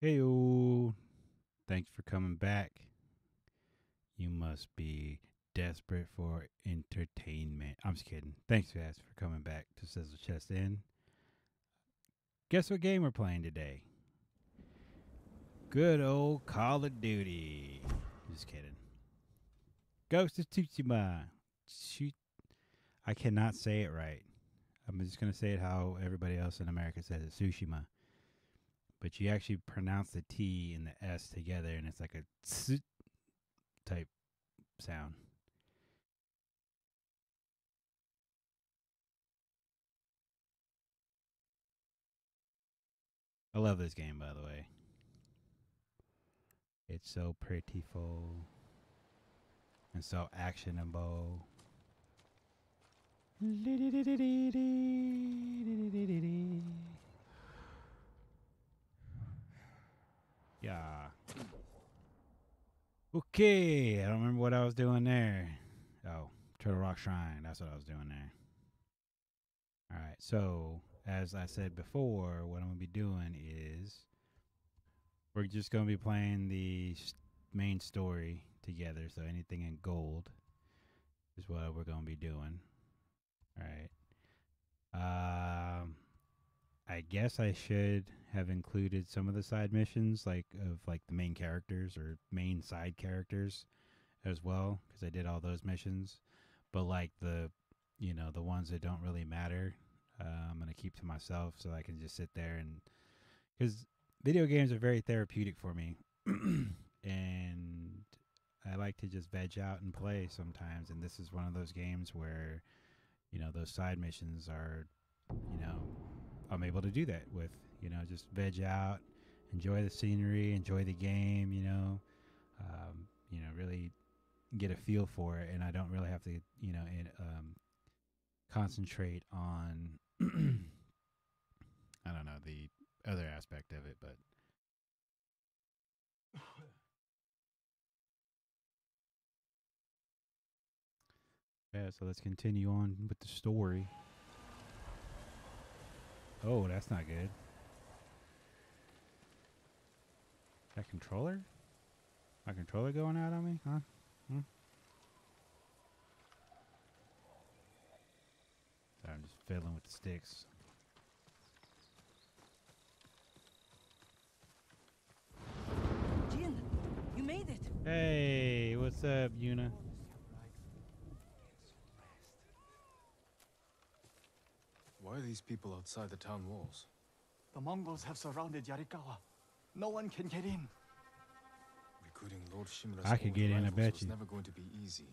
Hey, thanks for coming back. You must be desperate for entertainment. I'm just kidding. Thanks, guys, for coming back to Sizzle Chest Inn. Guess what game we're playing today? Good old Call of Duty. Just kidding. Ghost of Tsushima. Shoot. I cannot say it right. I'm just going to say it how everybody else in America says it Tsushima but you actually pronounce the T and the S together, and it's like a type sound. I love this game, by the way. It's so prettyful and so actionable. Yeah. Okay, I don't remember what I was doing there. Oh, Turtle Rock Shrine. That's what I was doing there. All right, so as I said before, what I'm going to be doing is we're just going to be playing the main story together. So anything in gold is what we're going to be doing. All right. Um, I guess I should have included some of the side missions, like of like the main characters or main side characters, as well, because I did all those missions. But like the, you know, the ones that don't really matter, uh, I'm gonna keep to myself so I can just sit there and, because video games are very therapeutic for me, and I like to just veg out and play sometimes. And this is one of those games where, you know, those side missions are, you know, I'm able to do that with you know just veg out, enjoy the scenery, enjoy the game. You know, um, you know really get a feel for it, and I don't really have to you know um, concentrate on I don't know the other aspect of it, but. Yeah, so let's continue on with the story. Oh, that's not good. That controller? My controller going out on me? Huh? Hmm? Sorry, I'm just fiddling with the sticks. Jin, you made it. Hey, what's up, Yuna? Why are these people outside the town walls? The Mongols have surrounded Yarikawa. No one can get in. Recruiting Lord Shimura's I could get in, I bet was you. never going to be easy.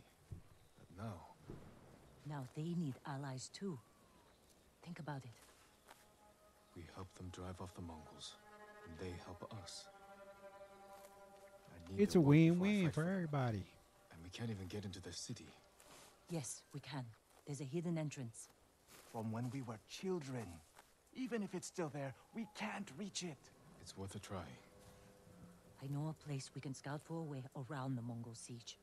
But now, Now they need allies too. Think about it. we help them drive off the Mongols, and they help us. It's a work before I win-win for everybody. And we can't even get into the city. Yes, we can. There's a hidden entrance. From when we were children. Even if it's still there, we can't reach it. It's worth a try. I know a place we can scout for a way around the Mongol siege.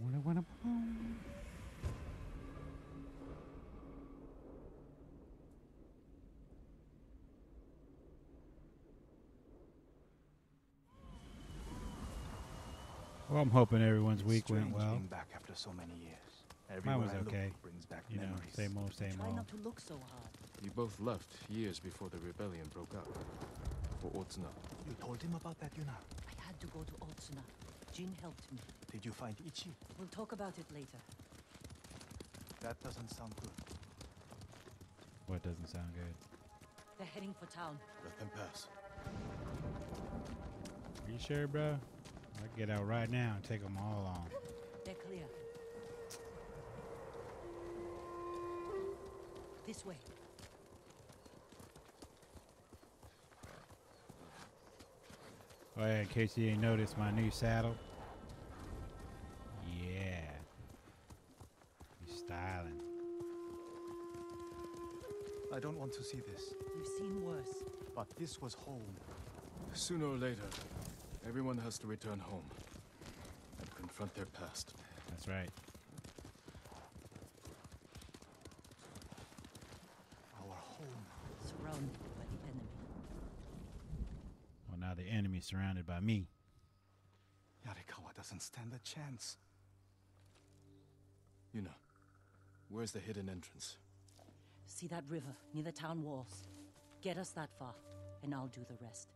Wanna, wanna, Well, I'm hoping everyone's It's week went well. being back after so many years. Mine was I okay. brings back You know, same old, same Try old. not to look so hard. You both left years before the rebellion broke out. For Otsuna. You told him about that, Yuna? I had to go to Otsuna. Jin helped me. Did you find Ichi? We'll talk about it later. That doesn't sound good. What doesn't sound good? They're heading for town. Let them pass. Are you sure, bro? I'll get out right now and take them all on. Way. Oh yeah, in case you ain't noticed my new saddle. Yeah. You styling. I don't want to see this. We've seen worse. But this was home. Sooner or later, everyone has to return home and confront their past. That's right. Our home. Surrounded by the enemy. the enemy surrounded by me. Yarikawa doesn't stand a chance. You know, where's the hidden entrance? See that river near the town walls? Get us that far, and I'll do the rest.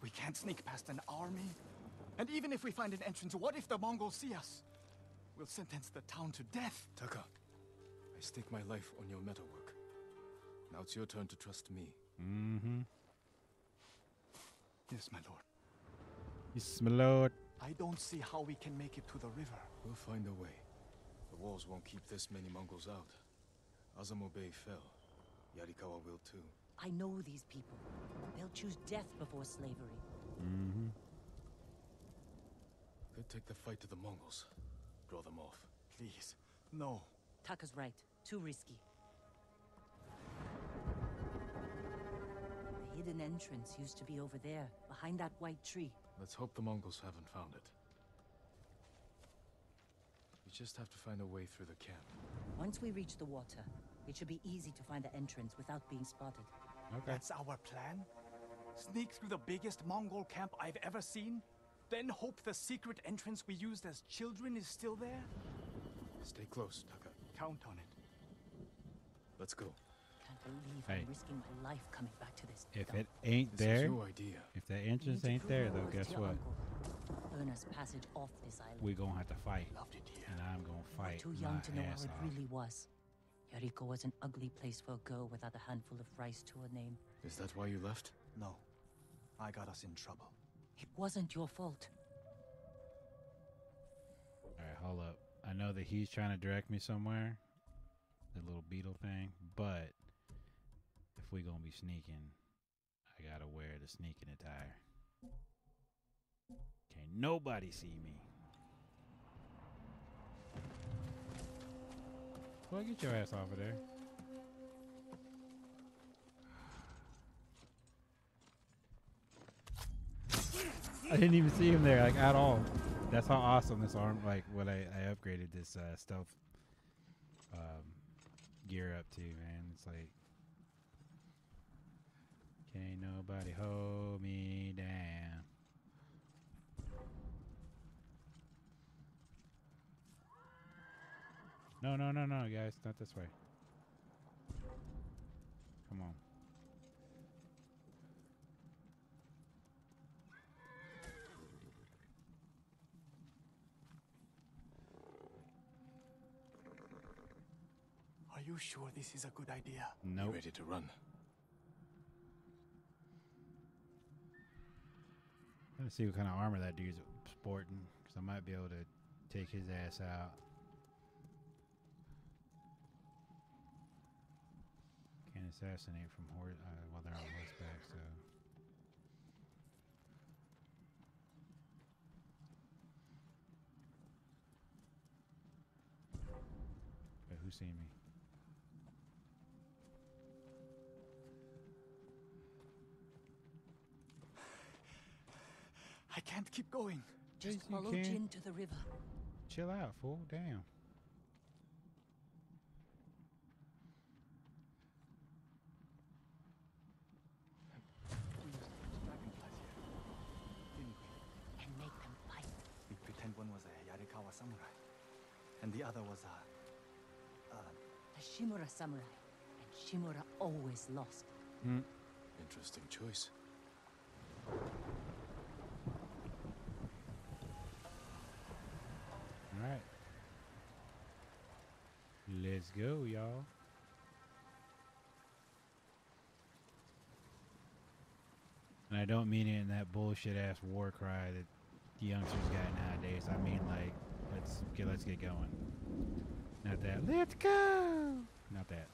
We can't sneak past an army. And even if we find an entrance, what if the Mongols see us? We'll sentence the town to death. Taka, I stake my life on your metalwork. Now it's your turn to trust me. Mm-hmm. Yes, my lord. Yes, my lord. I don't see how we can make it to the river. We'll find a way. The walls won't keep this many Mongols out. Azamo Bay fell. Yarikawa will too. I know these people. They'll choose death before slavery. Mm-hmm. They'll take the fight to the Mongols. Draw them off. Please, no. Taka's right. Too risky. The hidden entrance used to be over there, behind that white tree. Let's hope the Mongols haven't found it. We just have to find a way through the camp. Once we reach the water, it should be easy to find the entrance without being spotted. Okay. That's our plan? Sneak through the biggest Mongol camp I've ever seen? Then hope the secret entrance we used as children is still there? Stay close, Taka. Count on it. Let's go. Can't believe Hey. I'm risking my life coming back to this. If dump. it ain't This there, is your idea. if that We entrance ain't there, though, guess what? uncle. Earn us passage off this island. we gonna have to fight, Loved it here. and I'm gonna fight. We're fight too young my to know how it off. really was. Yarikawa was an ugly place for a girl without a handful of rice to her name. Is that why you left? No. I got us in trouble. It wasn't your fault. All right, hold up. I know that he's trying to direct me somewhere, the little beetle thing, but if we gonna be sneaking, I gotta wear the sneaking attire. Can't nobody see me. Well, get your ass off of there. I didn't even see him there, like at all. That's how awesome this arm, like what I, I upgraded this uh, stealth um, gear up to, man. It's like, can't nobody hold me down. No, no, no, no, guys, not this way. Come on. Are you sure this is a good idea? No. Nope. ready to run? Let's see what kind of armor that dude's sporting, because I might be able to take his ass out. Can't assassinate from horse uh, while they're on horseback, so. Wait, who's seeing me? I can't keep going. Just Yes, you follow can. Jin to the river. Chill out, fool. Damn. We used to catch dragonflies here, didn't we? And make them fight. We pretend one was a Yarikawa samurai, and the other was a. Uh, The Shimura samurai. And Shimura always lost. Hmm. Interesting choice. Right. Let's go, y'all. And I don't mean it in that bullshit ass war cry that the youngsters got nowadays. I mean like, let's get let's get going. Not that. Let's go. Not that.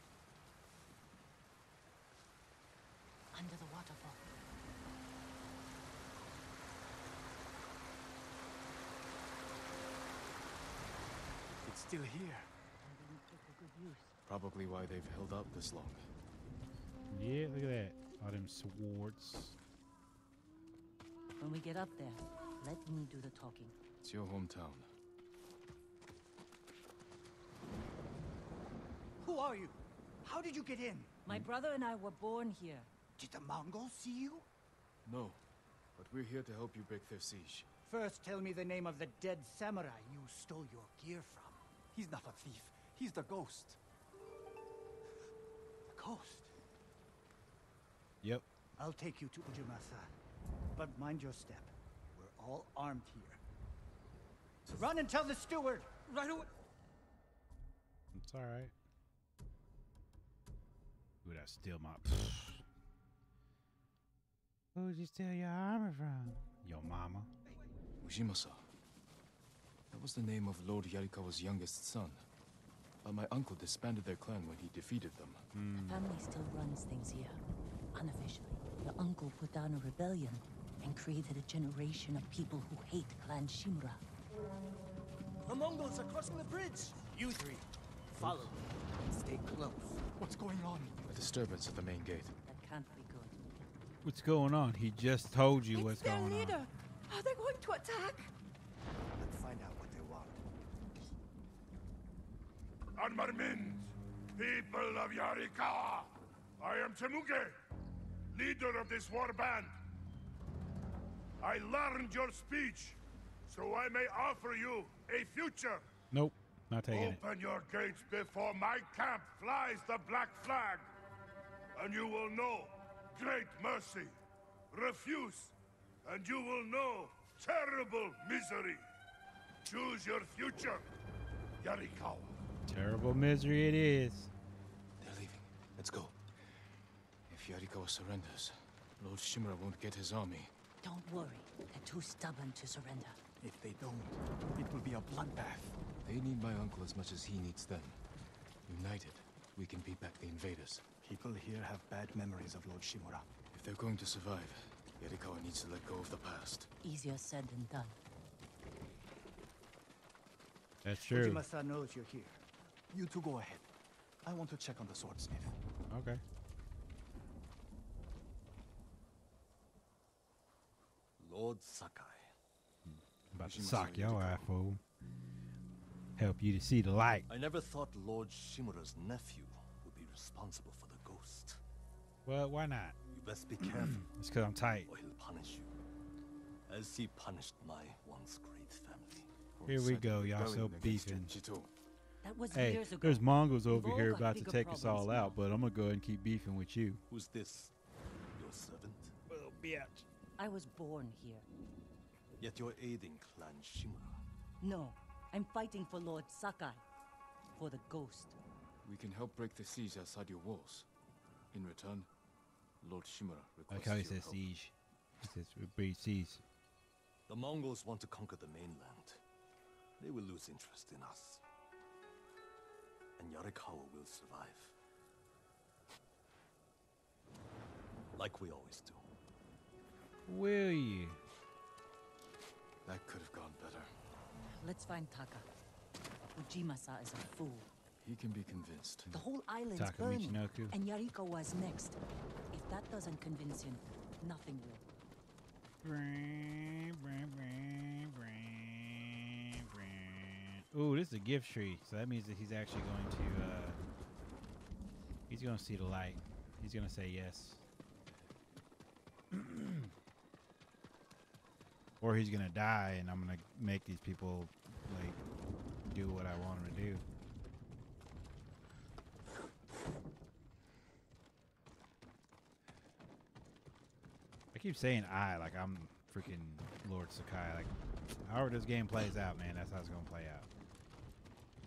Under the waterfall. it's still here. And being put to good use. Probably why they've held up this long. Yeah, look at that. All them swords. When we get up there, let me do the talking. It's your hometown. Who are you? How did you get in? My hmm? brother and I were born here. Did the Mongols see you? No, But we're here to help you break their siege. First, tell me the name of the dead samurai you stole your gear from. He's not a thief. He's the ghost. The ghost? Yep. I'll take you to Ujimasa. But mind your step. We're all armed here. Run and tell the steward! Right away. It's all right. Who'd I steal my? Who'd you steal your armor from? Your mama. Ujimasa. That was the name of Lord Yarikawa's youngest son. But my uncle disbanded their clan when he defeated them. The hmm. family still runs things here. Unofficially, your uncle put down a rebellion and created a generation of people who hate Clan Shimura. The Mongols are crossing the bridge. You three, follow. Stay close. What's going on? A disturbance at the main gate. That can't be good. What's going on? He just told you what's it's their going leader. on. Are they going to attack? Let's find out they people of Yarikawa, I am Temuge, leader of this war band. I learned your speech, so I may offer you a future. Nope, not taking it. Open your gates before my camp flies the black flag, and you will know great mercy. Refuse, and you will know terrible misery. Choose your future, Yarikawa. Terrible misery it is. They're leaving. Let's go. If Yarikawa surrenders, Lord Shimura won't get his army. Don't worry. They're too stubborn to surrender. If they don't, it will be a bloodbath. They need my uncle as much as he needs them. United, we can beat back the invaders. People here have bad memories of Lord Shimura. If they're going to survive, Yarikawa needs to let go of the past. Easier said than done. That's true. Ujimasa knows you're here. You two go ahead. I want to check on the swordsmith. Okay. Lord Sakai. Hmm. About to sock your eye, fool. Help you to see the light. I never thought Lord Shimura's nephew would be responsible for the ghost. Well, why not? You best be careful, It's because I'm tight. or he'll punish you. As he punished my once great family. Here we go, y'all so beefing. Chito. That was Hey, years ago. there's Mongols We've over here about to take us all problems out, but I'm gonna go ahead and keep beefing with you. Who's this? Your servant? Well, bitch. I was born here. Yet you're aiding Clan Shimura. No, I'm fighting for Lord Sakai. For the ghost. We can help break the siege outside your walls. In return, Lord Shimura Like requests how he your says help. siege. He says we breed siege. The Mongols want to conquer the mainland. They will lose interest in us. And Yarikawa will survive. Like we always do. Will you? That could have gone better. Let's find Taka. Ujimasa is a fool. He can be convinced. The whole island's Taka burning. Michinoku. And Yarikawa's next. If that doesn't convince him, nothing will. Ooh, this is a gift tree, so that means that he's actually going to. Uh, he's going to see the light. He's going to say yes. or he's going to die, and I'm going to make these people like do what I want them to do. I keep saying I like I'm freaking Lord Sakai. Like, however this game plays out, man, that's how it's gonna play out.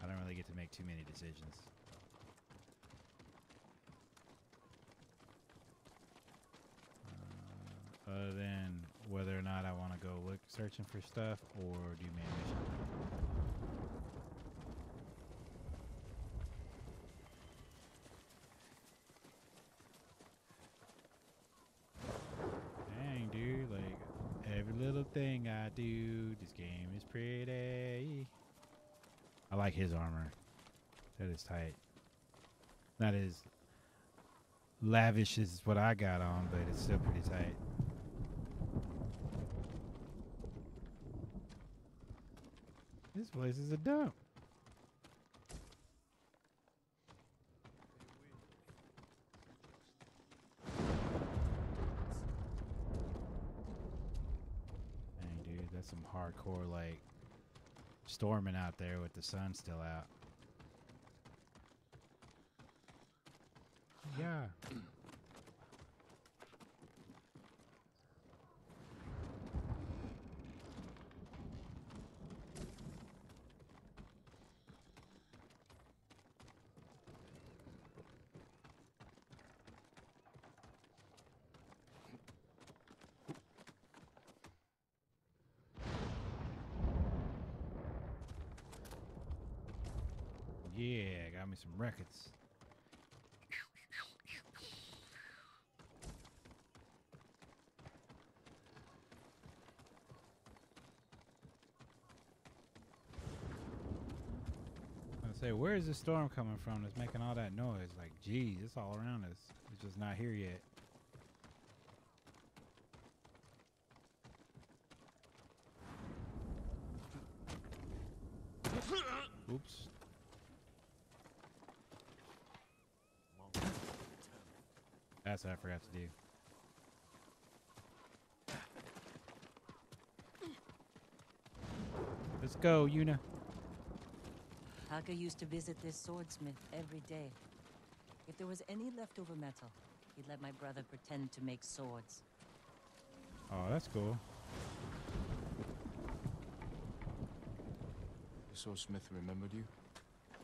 I don't really get to make too many decisions. Uh, other than whether or not I want to go look searching for stuff or do main mission. Dang, dude, like every little thing I do, this game is pretty. I like his armor. That is tight. Not as lavish as what I got on, but it's still pretty tight. This place is a dump. Dang, dude, that's some hardcore like storming out there with the sun still out. Yeah. Yeah, got me some records. Say, where is the storm coming from that's making all that noise? Like, geez, it's all around us. It's just not here yet. Oops. That's what I forgot to do. Let's go, Yuna. Taka used to visit this swordsmith every day. If there was any leftover metal, he'd let my brother pretend to make swords. Oh, that's cool. The swordsmith remembered you?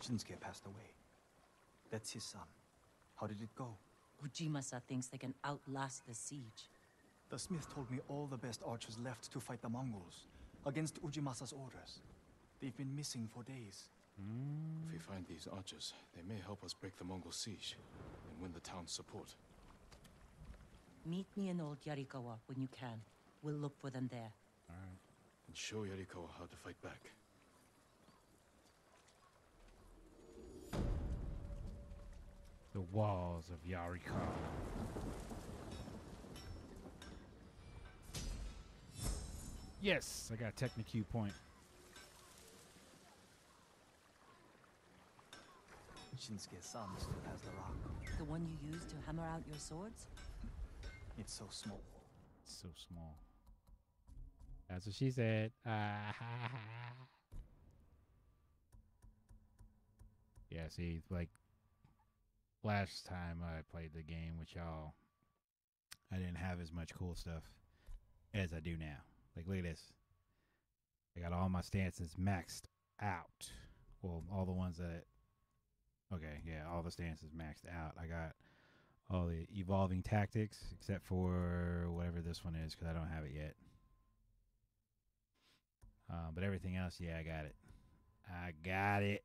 Shinsuke passed away. That's his son. How did it go? Ujimasa thinks they can outlast the siege. The smith told me all the best archers left to fight the Mongols against Ujimasa's orders. They've been missing for days. Hmm. If we find these archers, they may help us break the Mongol siege and win the town's support. Meet me in Old Yarikawa when you can. We'll look for them there. All right. And show Yarikawa how to fight back. Walls of Yarikawa. Yes, I got a Technique point. Shinsuke's son still has the rock. The one you use to hammer out your swords? It's so small. It's so small. That's what she said. Ah, ha, ha. Yeah, see, like last time I played the game with y'all, I didn't have as much cool stuff as I do now. Like, look at this. I got all my stances maxed out. Well, all the ones that. Okay, yeah, all the stances maxed out. I got all the evolving tactics except for whatever this one is because I don't have it yet. Uh, but everything else, yeah, I got it. I got it.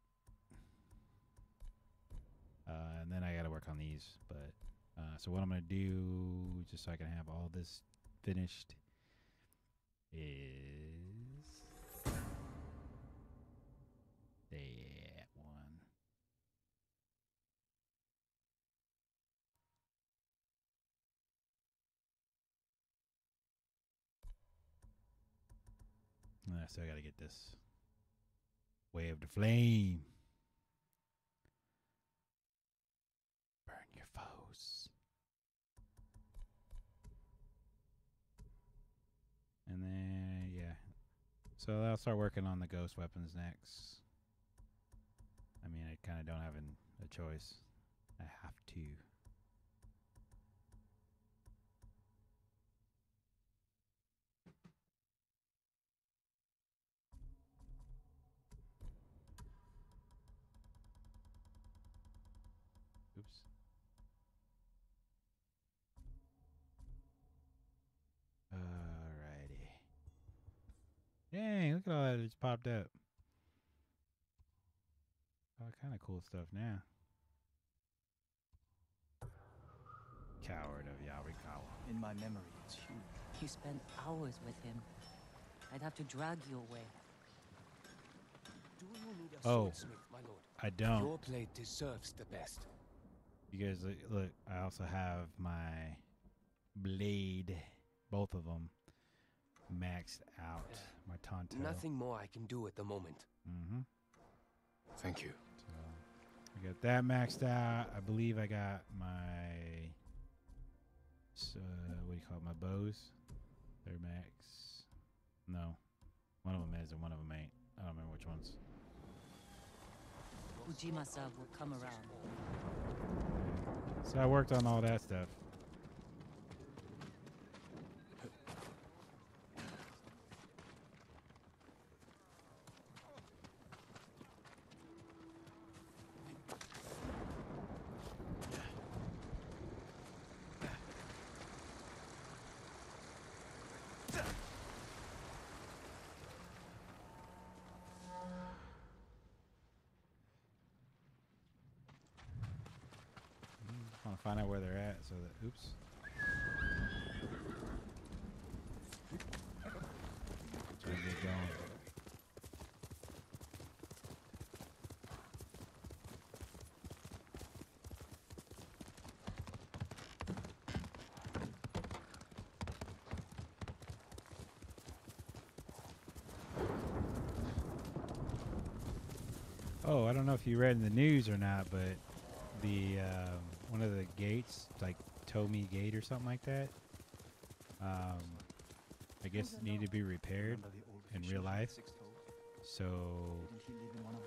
Uh, and then I got to work on these. But uh, so what I'm gonna do, just so I can have all this finished, is that one. And I got to get this way of the flame. And then, yeah. So I'll start working on the ghost weapons next. I mean, I kind of don't have an, a choice. I have to. Look at all that just popped up. All kind of cool stuff now. Coward of Yarikawa. In my memory, it's huge. You spent hours with him. I'd have to drag you away. Do you need a Oh. swordsmith, my lord? I don't. Your blade deserves the best. You guys look, look, I also have my blade, both of them, maxed out. My tanto. Nothing more I can do at the moment. Mm-hmm. Thank you. So I got that maxed out. I believe I got my so, what do you call it? My bows. They're max. No, One of them is and one of them ain't. I don't remember which ones. Ujimasa will come around. So I worked on all that stuff. I want to find out where they're at so that, oops. So we can get going. Oh, I don't know if you read in the news or not, but the um, one of the gates, like Tomy Gate or something like that, um, I guess needed to be repaired in real life. So,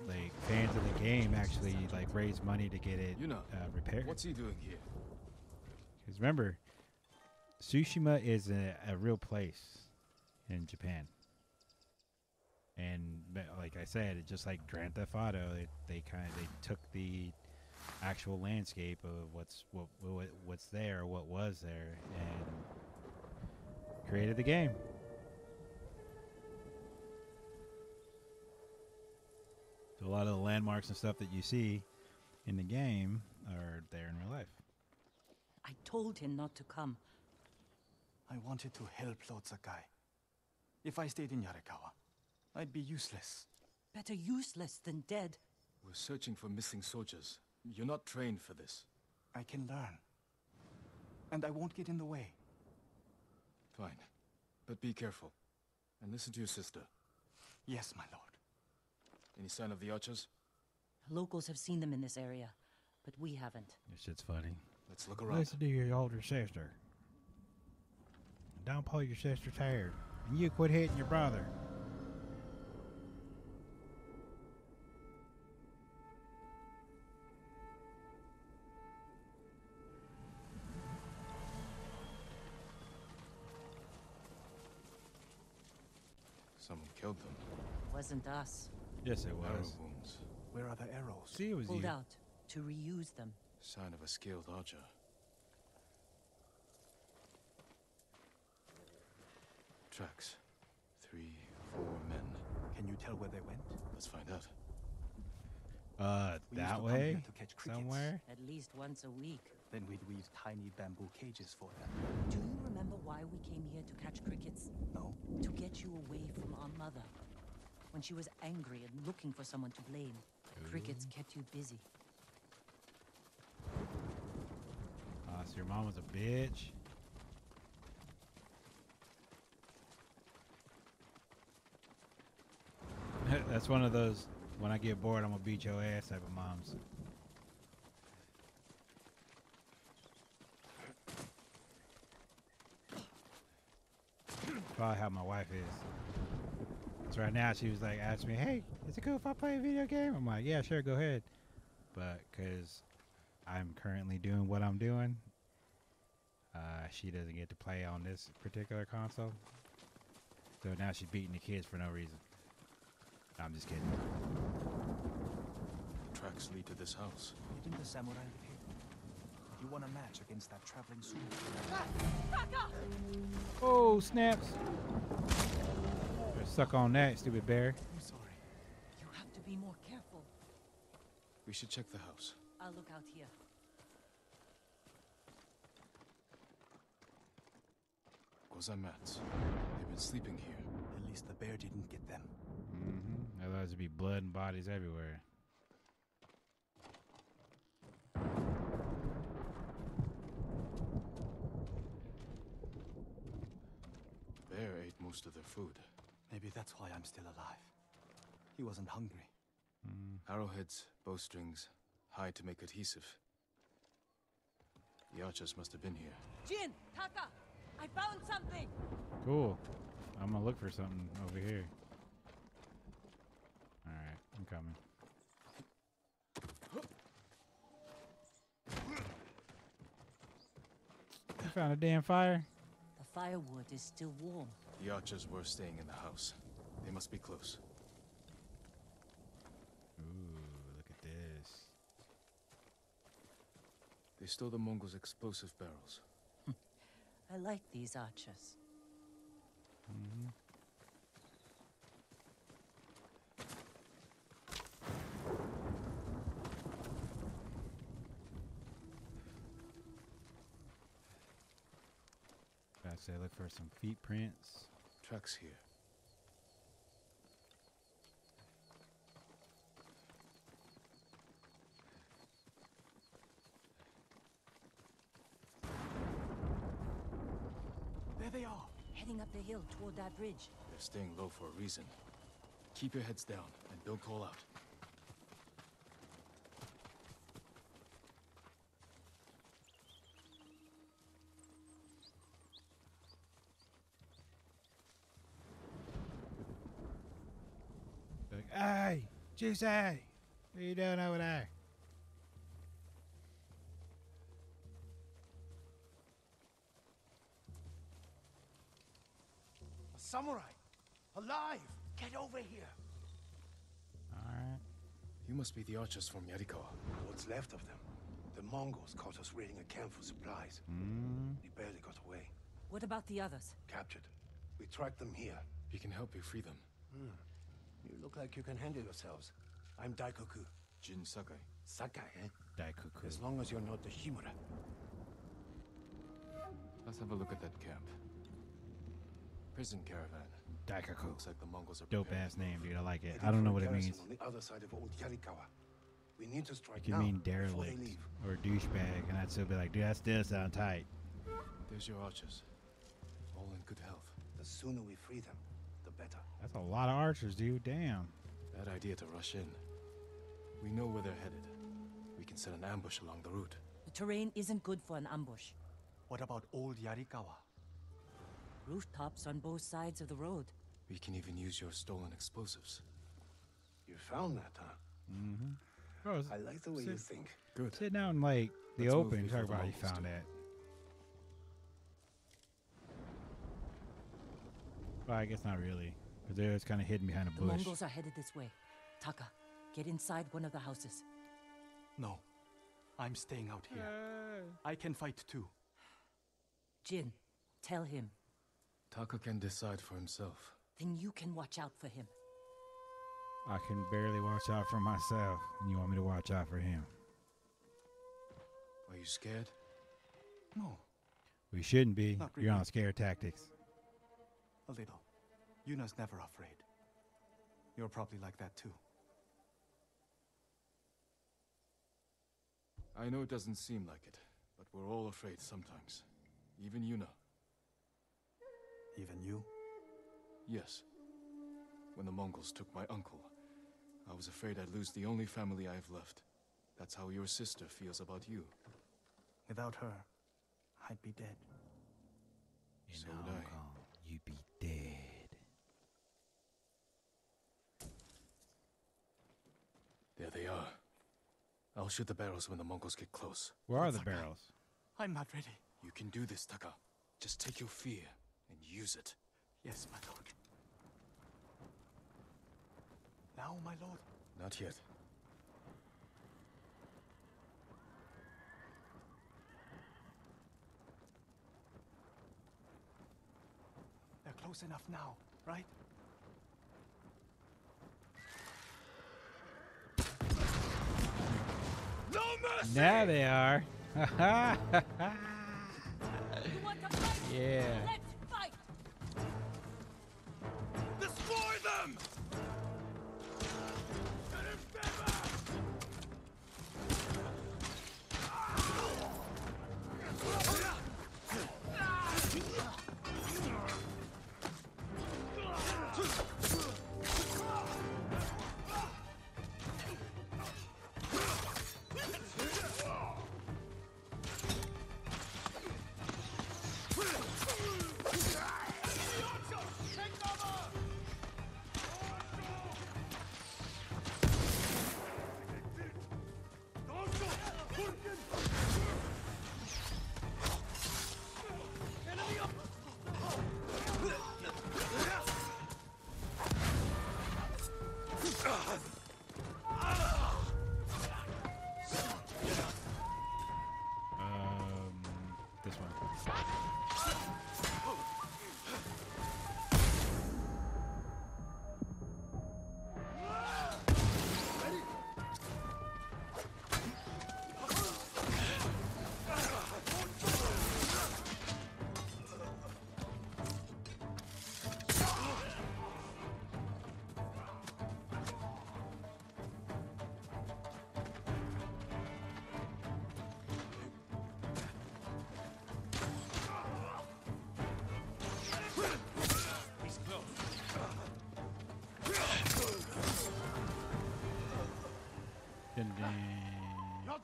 like fans of the game actually like raised money to get it uh, repaired. what's he doing here? Because remember, Tsushima is a, a real place in Japan. And like I said, it just like Grand Theft Auto, it, they kind of they took the actual landscape of what's what, what what's there, what was there, and created the game. So a lot of the landmarks and stuff that you see in the game are there in real life. I told him not to come. I wanted to help Lord Sakai. If I stayed in Yarikawa, I'd be useless. Better useless than dead. We're searching for missing soldiers. You're not trained for this. I can learn. And I won't get in the way. Fine. But be careful. And listen to your sister. Yes, my lord. Any sign of the archers? Locals have seen them in this area, but we haven't. This shit's funny. Let's look around. Listen to your older sister. Don't pull your sister's hair. And you quit hitting your brother. Wasn't us. Yes, it Arrow was. wounds. Where are the arrows? See, it was Pulled you. out to reuse them. Sign of a skilled archer. Tracks. Three, four men. Can you tell where they went? Let's find out. Uh, We that to way? here to catch crickets. Somewhere? At least once a week. Then we'd weave tiny bamboo cages for them. Do you remember why we came here to catch crickets? No? To get you away from our mother. When she was angry and looking for someone to blame, crickets kept you busy. Uh, so your mom was a bitch. That's one of those, when I get bored, I'm gonna beat your ass type of moms. Probably how my wife is. So right now she was like, asked me, hey, is it cool if I play a video game? I'm like, yeah, sure, go ahead. But because I'm currently doing what I'm doing, uh, she doesn't get to play on this particular console. So now she's beating the kids for no reason. I'm just kidding. Tracks lead to this house. Didn't the samurai live here? You won a match against that traveling sword. Oh, snaps. Better suck on that, stupid bear. I'm sorry. You have to be more careful. We should check the house. I'll look out here. Goza mats. They've been sleeping here. At least the bear didn't get them. Mm-hmm. Otherwise, there'd be blood and bodies everywhere. Bear ate most of their food. Maybe that's why I'm still alive. He wasn't hungry. Hmm. Arrowheads, bowstrings, hide to make adhesive. The archers must have been here. Jin! Taka! I found something! Cool. I'm gonna look for something over here. All right, I'm coming. You found a damn fire? The firewood is still warm. The archers were staying in the house. They must be close. Ooh, look at this. They stole the Mongols' explosive barrels. I like these archers. Mm-hmm. I say look for some feet prints. Tracks here. There they are. Heading up the hill toward that bridge. They're staying low for a reason. Keep your heads down and don't call out. Like, hey, Juicy, what are you doing over there? A samurai! Alive! Get over here! All right. You must be the archers from Yarikawa. What's left of them? The Mongols caught us raiding a camp for supplies. Mm. We barely got away. What about the others? Captured. We tracked them here. We can help you free them. You look like you can handle yourselves. I'm Daikoku. Jin Sakai. Sakai, eh? Daikoku. As long as you're not the Shimura. Let's have a look at that camp. Prison caravan. Daikoku. Looks like the Mongols are Dope ass name, dude. I like it. I don't know what it means. On the other side of Old Yarikawa. We need to strike It could now, mean before they derelict leave. or douchebag, and I'd still be like, dude, that still sound tight. There's your archers. All in good health. The sooner we free them, the better. That's a lot of archers, dude. Damn. Bad idea to rush in. We know where they're headed. We can set an ambush along the route. The terrain isn't good for an ambush. What about old Yarikawa? Rooftops on both sides of the road. We can even use your stolen explosives. You found that, huh? Mm-hmm. Bro, I like the way you think. Good. sitting out in like the Let's open, before talk the about you found do. that. Well, I guess not really, because they're kind of hidden behind a bush. The bush. Mongols are headed this way. Taka, get inside one of the houses. No. I'm staying out here. I can fight too. Jin, tell him. Taka can decide for himself. Then you can watch out for him. I can barely watch out for myself, and you want me to watch out for him. Are you scared? No, We shouldn't be. Not You're on scare tactics. a little. Yuna's never afraid. You're probably like that too. I know it doesn't seem like it, but we're all afraid sometimes. Even Yuna. Even you? Yes. When the Mongols took my uncle, I was afraid I'd lose the only family I've left. That's how your sister feels about you. Without her, I'd be dead. In So Hong would I. Kong, you'd be dead. There they are. I'll shoot the barrels when the Mongols get close. Where are the Taka. barrels? I'm not ready. You can do this, Taka. Just take your fear and use it. Yes, my lord. Now, my lord. Not yet. They're close enough now, right? No mercy! Now they are. You want to yeah.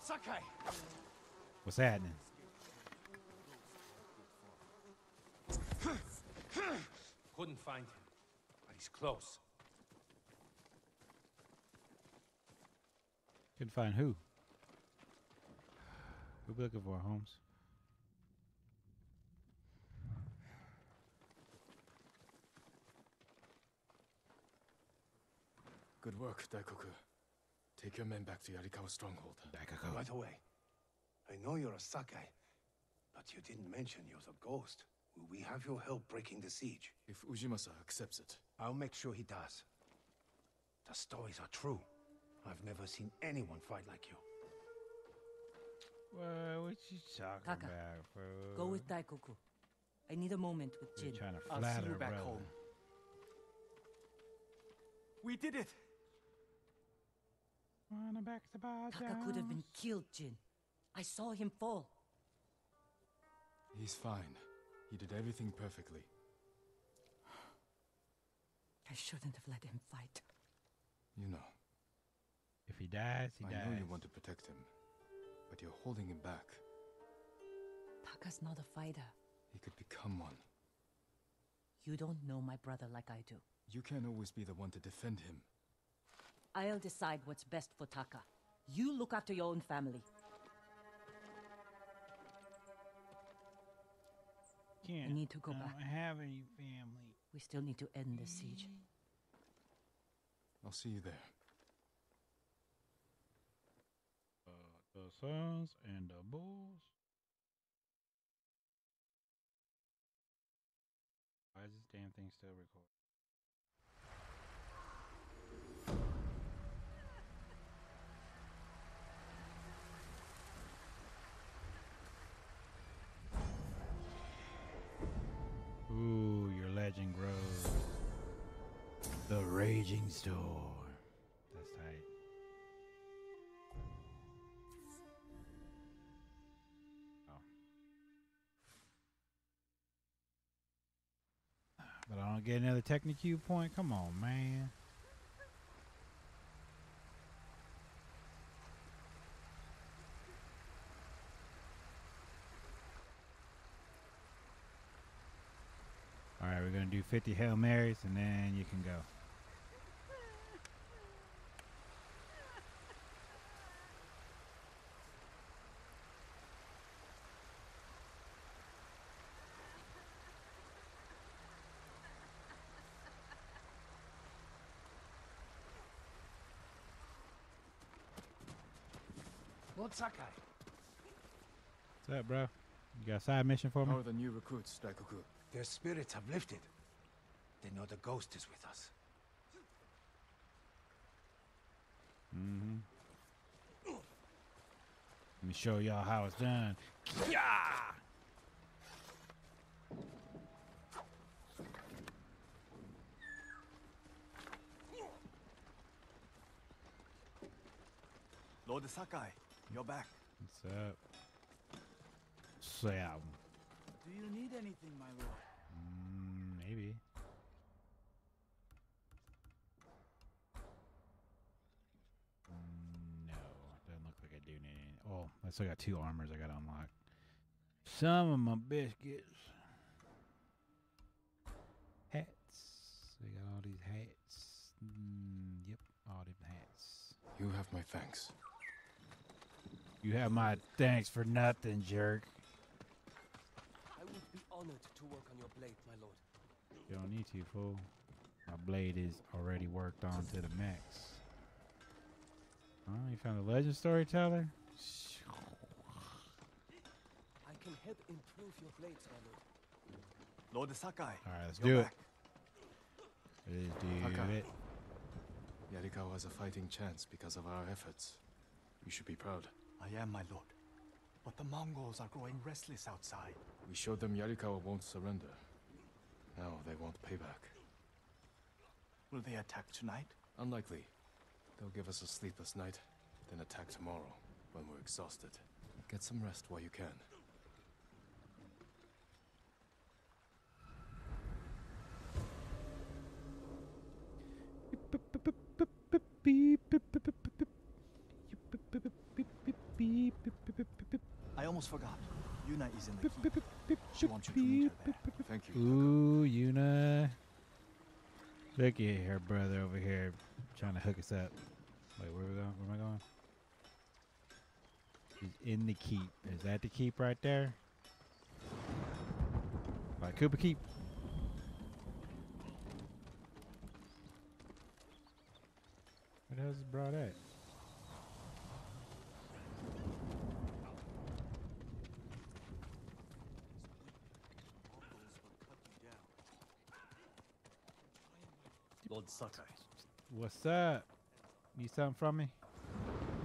Sakai! What's happening? Couldn't find him, but he's close. Couldn't find who. Who we looking for, Holmes? Good work, Daikoku. Take your men back to Yarikawa stronghold. Daikoku. Right away. I know you're a Sakai, but you didn't mention you're the ghost. Will we have your help breaking the siege? If Ujimasa accepts it, I'll make sure he does. The stories are true. I've never seen anyone fight like you. What, what you talking Taka, about, bro? Go with Daikoku. I need a moment with You're Jin. trying to I'll flatter see you back brother. home. We did it! Wanna back the bar Taka could have been killed, Jin. I saw him fall. he's fine. He did everything perfectly. I shouldn't have let him fight. You know, If he dies, he I dies. know you want to protect him, but you're holding him back. Taka's not a fighter. He could become one. You don't know my brother like I do. You can't always be the one to defend him. I'll decide what's best for Taka. You look after your own family. Can't. I need to go I back. don't have any family. We still need to end this siege. I'll see you there. Uh, the sons and the bulls. Why is this damn thing still recording? Raging Storm. That's tight. Oh. But I don't get another Technique point. Come on, man. All right, we're gonna do 50 Hail Marys, and then you can go. Sakai! What's up, bro? You got a side mission for me? How are the new recruits, Daikoku? Their spirits have lifted. They know the ghost is with us. Mm-hmm. Let me show y'all how it's done. Yeah. Lord Sakai, you're back. What's up? Sam. Do you need anything, my lord? Mm, maybe. Mm, No, doesn't look like I do need any. Oh, I still got two armors I got to unlock. Some of my biscuits. Hats. We got all these hats. Mm, yep, all them hats. You have my thanks. You have my thanks for nothing, jerk. I would be honored to work on your blade, my lord. You don't need to, fool. My blade is already worked on to the max. Oh, you found a legend storyteller? I can help improve your blades, my lord. Lord Sakai. All right, let's do back. it. Let's do Okay. it. Yarikawa has a fighting chance because of our efforts. You should be proud. I am, my lord. But the Mongols are growing restless outside. We showed them Yarikawa won't surrender. Now they want payback. Will they attack tonight? Unlikely. They'll give us a sleepless night, then attack tomorrow when we're exhausted. Get some rest while you can. I almost forgot. Yuna is in the keep. She wants you to meet her there. Thank you. Ooh, Yuna. Look at her brother over here trying to hook us up. Wait, where we going? Where am I going? He's in the keep. Is that the keep right there? Like Cooper Keep. Where the hell's this broad at? Lord Sakai, What's up? Need something from me?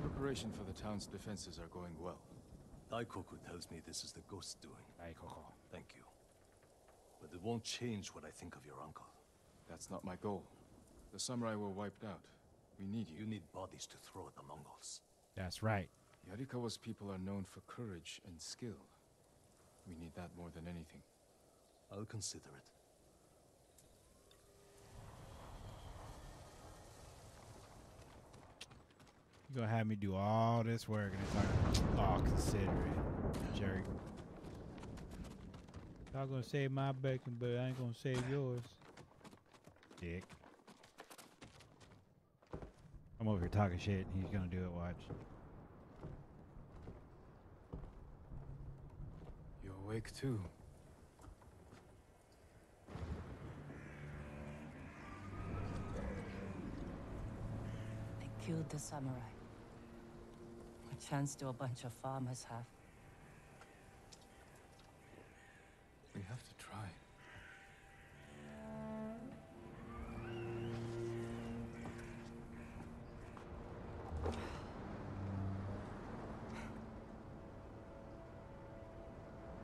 Preparation for the town's defenses are going well. Daikoku tells me this is the ghost doing. Hey, Coco. Thank you. But it won't change what I think of your uncle. That's not my goal. The samurai were wiped out. We need you. You need bodies to throw at the Mongols. That's right. Yarikawa's people are known for courage and skill. We need that more than anything. I'll consider it. You gonna have me do all this work and it's like, oh, consider it, jerk. Y'all gonna save my bacon, but I ain't gonna save yours. Dick. I'm over here talking shit. and He's gonna do it. Watch. You're awake too. I killed the samurai. Chance do a bunch of farmers have. We have to try.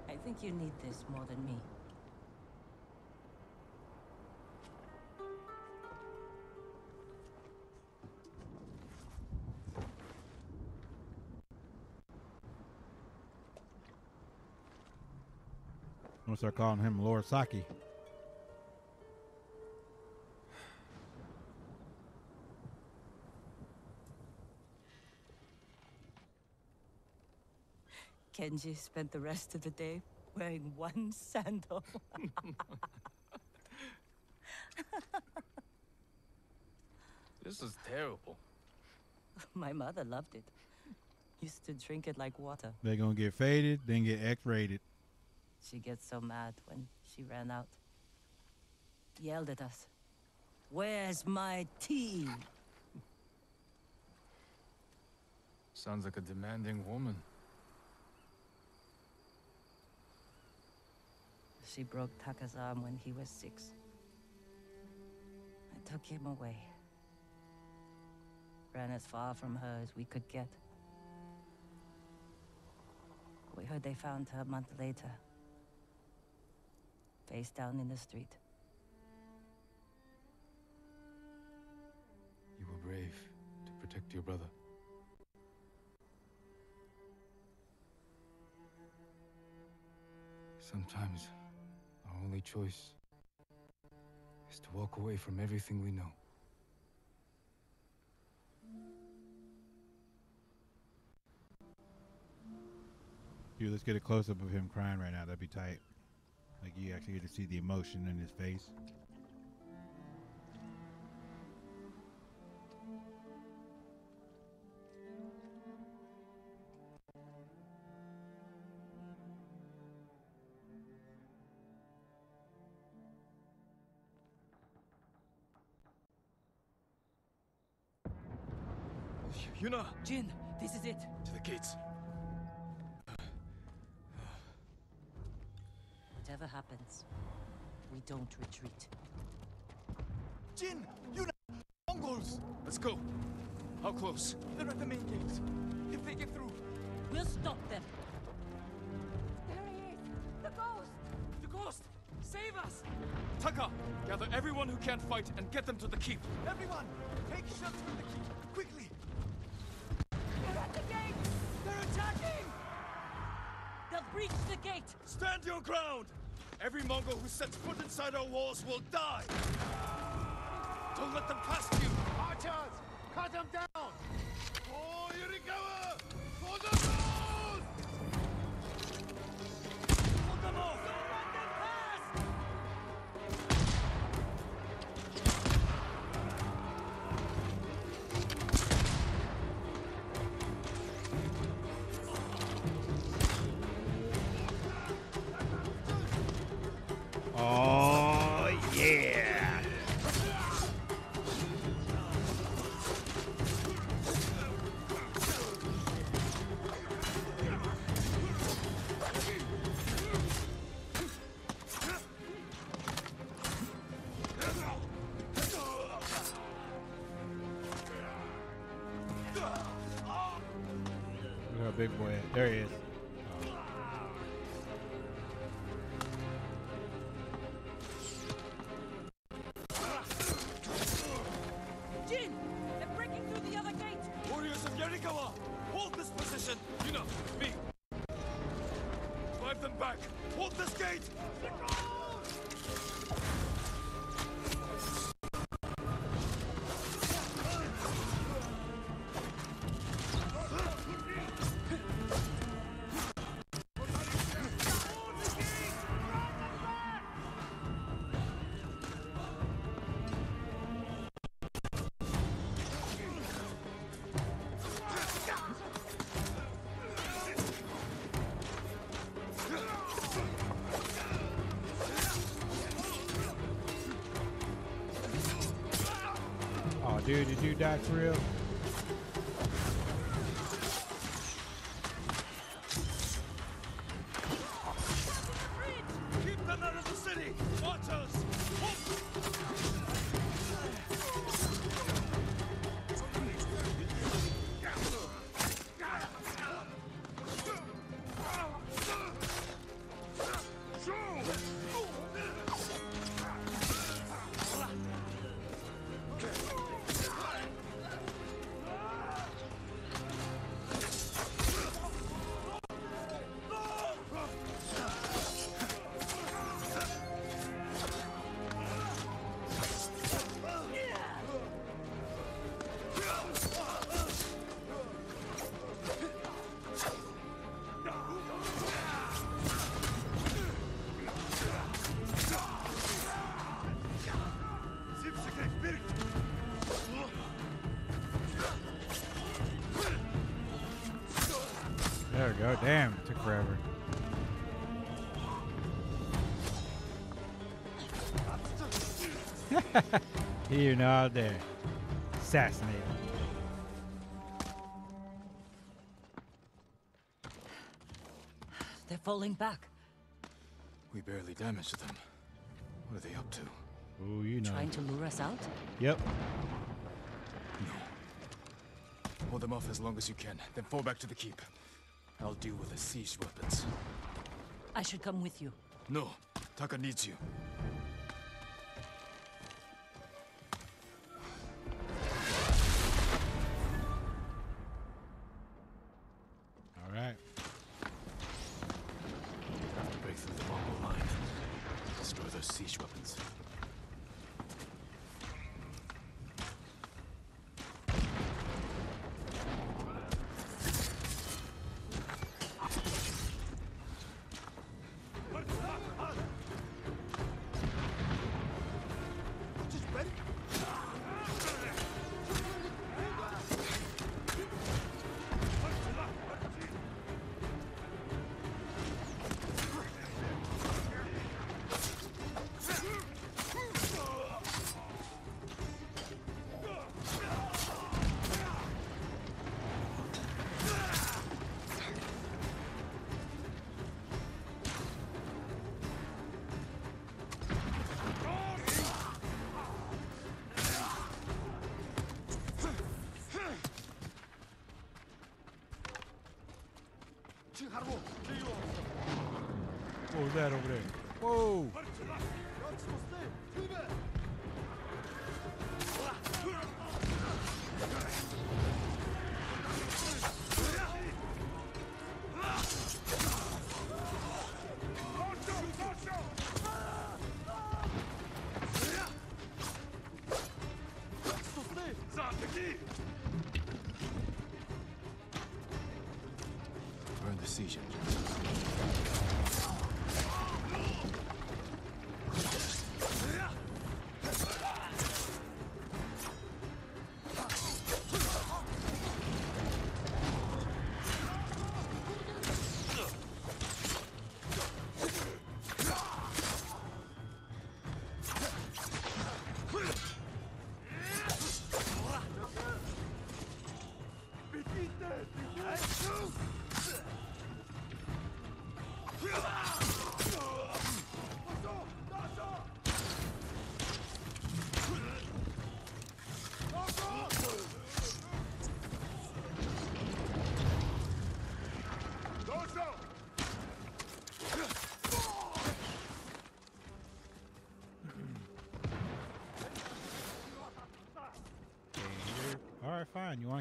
I think you need this more than me. Gonna start calling him Lord Saki. Kenji spent the rest of the day wearing one sandal. This is terrible. My mother loved it. Used to drink it like water. They're gonna get faded, then get X-rated. She gets so mad when she ran out. Yelled at us. Where's my tea? Sounds like a demanding woman. She broke Taka's arm when he was six. I took him away. Ran as far from her as we could get. We heard they found her a month later. Face down in the street. You were brave to protect your brother. Sometimes our only choice is to walk away from everything we know. Dude, let's get a close up of him crying right now. That'd be tight. Like you actually get to see the emotion in his face. Yuna! Jin, this is it. To the gates! Whatever happens, we don't retreat. Jin! You know, Mongols! Let's go. How close? They're at the main gates. If they get through, We'll stop them. There he is! The ghost! the ghost! Save us! Taka, gather everyone who can't fight and get them to the keep. Everyone, take shelter in the keep, quickly! Breach the gate. Stand your ground! Every Mongol who sets foot inside our walls will die! Don't let them past you! Archers! Cut them down! Oh, Yarikawa! There he is. Dude, did you die for real? Damn, it took forever. Here now out there. Assassinated. They're falling back. We barely damaged them. What are they up to? Oh, you know. Trying to lure us out? Yep. Hold them off as long as you can, then fall back to the keep. I'll deal with the siege weapons. I should come with you. No, Taka needs you.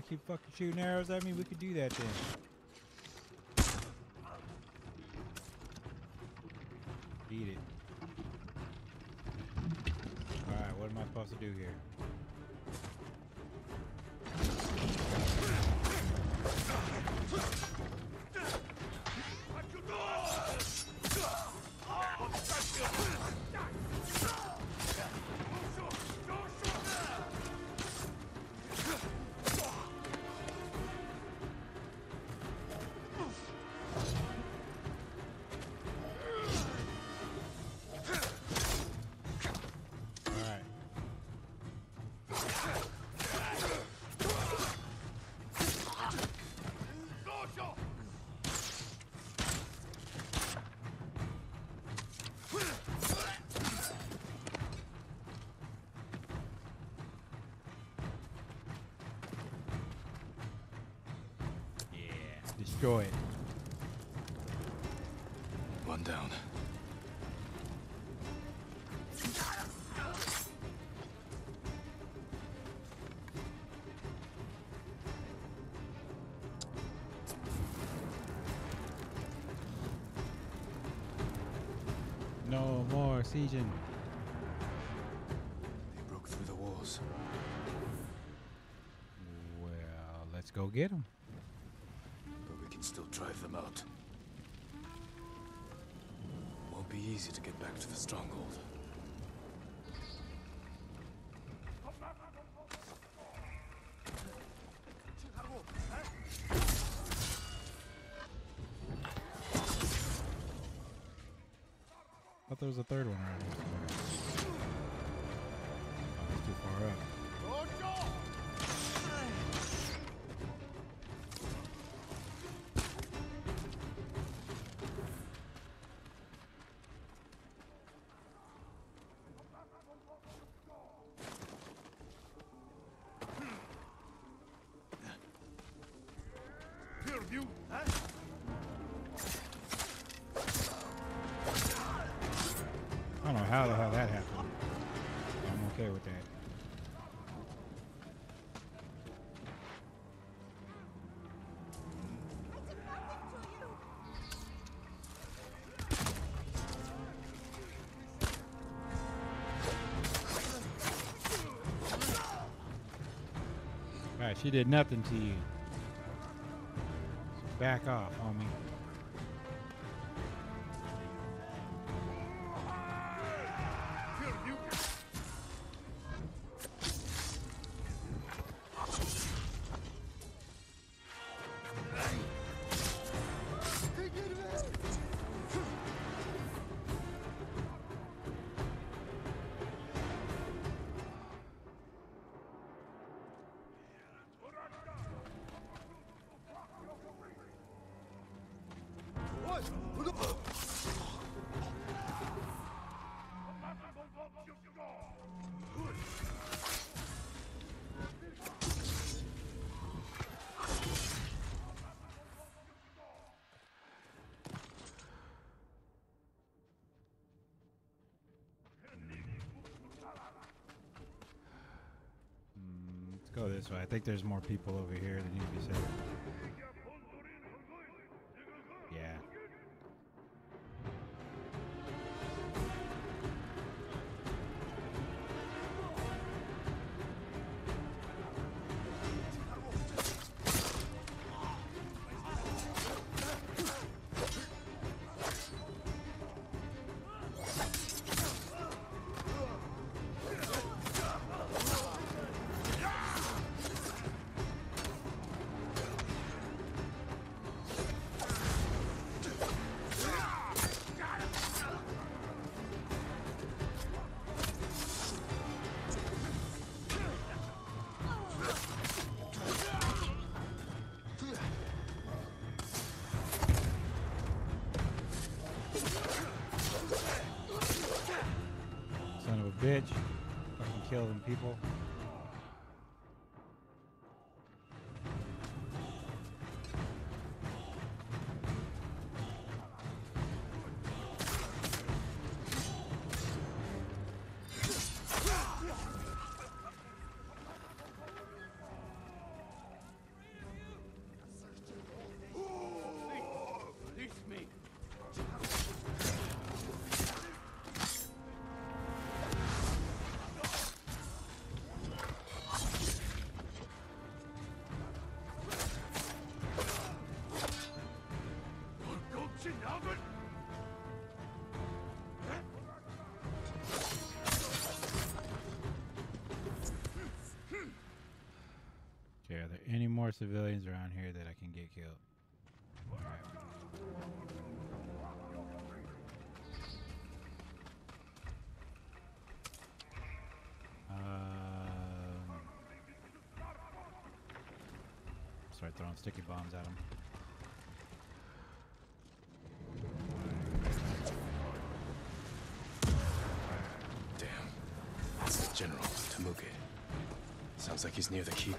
Keep fucking shooting arrows at me? We could do that then. Eat it. All right, what am I supposed to do here? Yeah, destroy it. One down. No more sieging. They broke through the walls. Well, let's go get them. But we can still drive them out. Won't be easy to get back to the stronghold. thought there was a third one around I don't know how the hell that happened. I'm okay with that. She did nothing to you. Back off, homie. Think there's more people over here need to be saved. Civilians around here that I can get killed? Um, start throwing sticky bombs at them. Damn. That's the general, Temuge. Sounds like he's near the keep.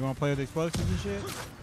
You want to play with explosives and shit?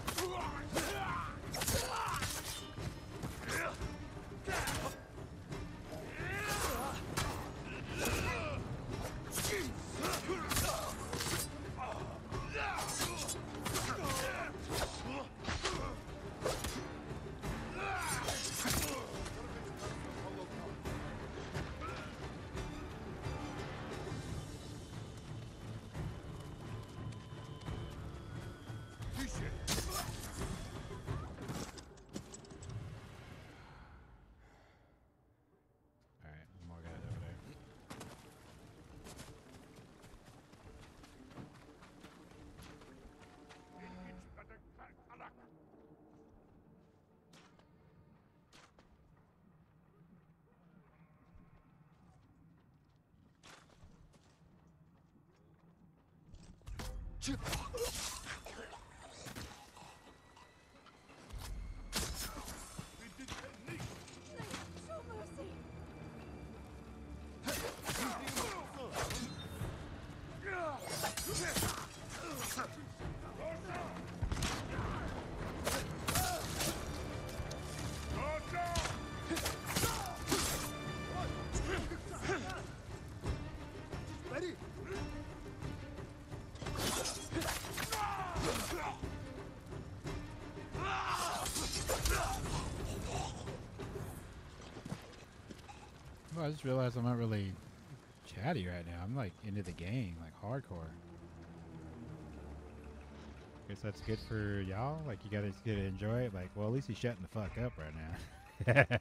I just realized I'm not really chatty right now. I'm like into the game, like hardcore. Guess that's good for y'all. Like you gotta get to enjoy it. Like, well, at least he's shutting the fuck up right now.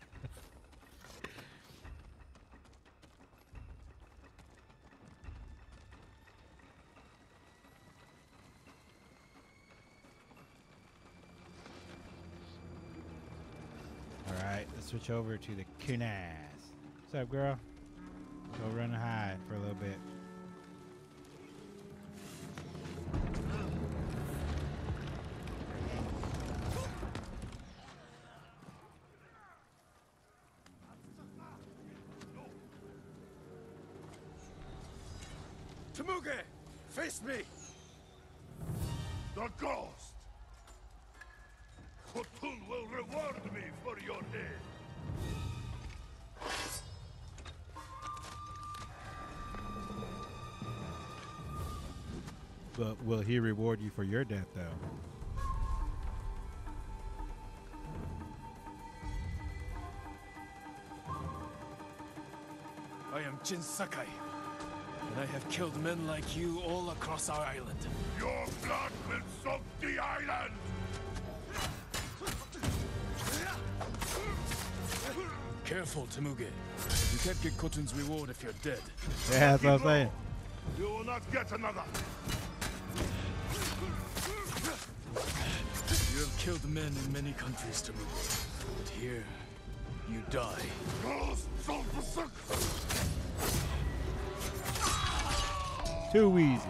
All right, let's switch over to the Kunas. What's up, girl? Go run and hide for a little bit. Temuge! Face me! But will he reward you for your death, though? I am Jin Sakai, and I have killed men like you all across our island. Your blood will soak the island! Careful, Temuge. You can't get Khotun's reward if you're dead. Yeah, that's what I'm saying. You will not get another. Killed men in many countries, Temuge. But here, you die. Too easy.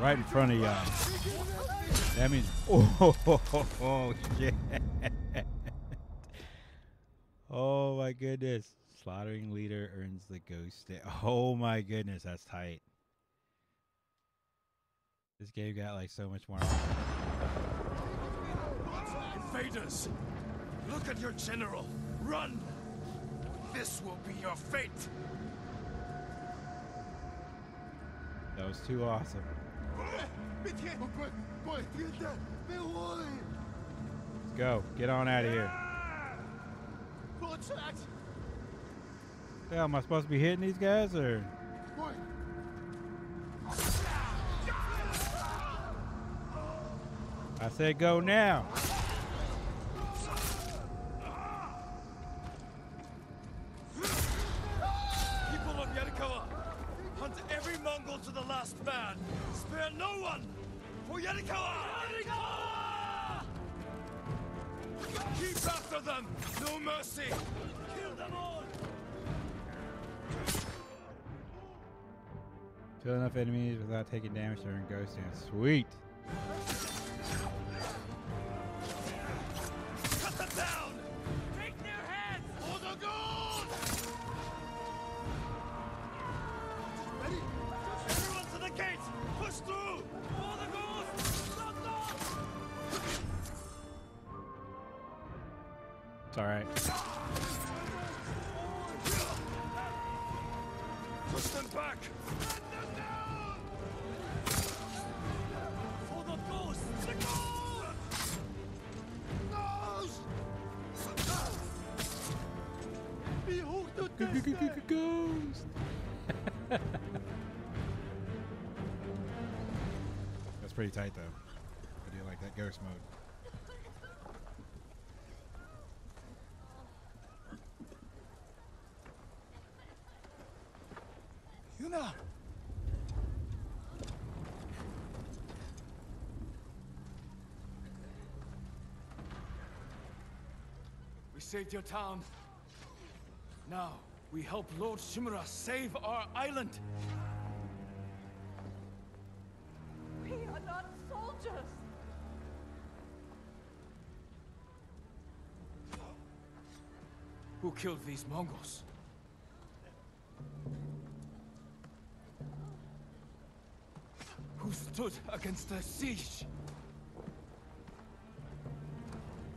Right in front of y'all. That means, oh, shit. Oh my goodness. Slaughtering leader earns the ghost. Oh my goodness, that's tight. This game got like so much more. Invaders! Look at your general! Run! This will be your fate! That was too awesome. Let's go. Get on out of here. Yeah, am I supposed to be hitting these guys or? I said go now. Damage ghost dance. Sweet. Pretty tight though. I do like that ghost mode. Yuna! We saved your town. Now, we help Lord Shimura save our island. Killed these Mongols? Who stood against the siege?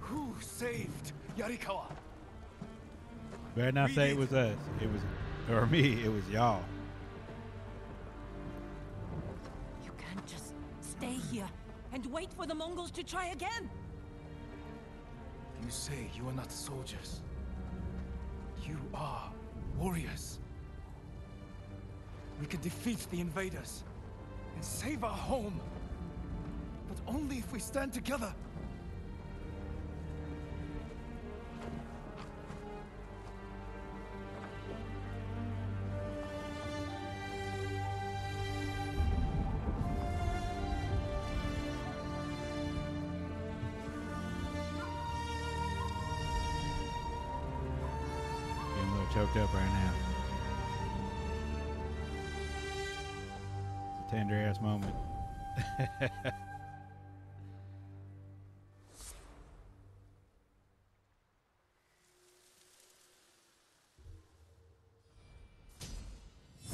Who saved Yarikawa? Better not We say it was us. It was, or me. It was y'all. You can't just stay here and wait for the Mongols to try again. You say you are not soldiers. Warriors. We can defeat the invaders and save our home. But only if we stand together. Up right now. It's a tender ass moment.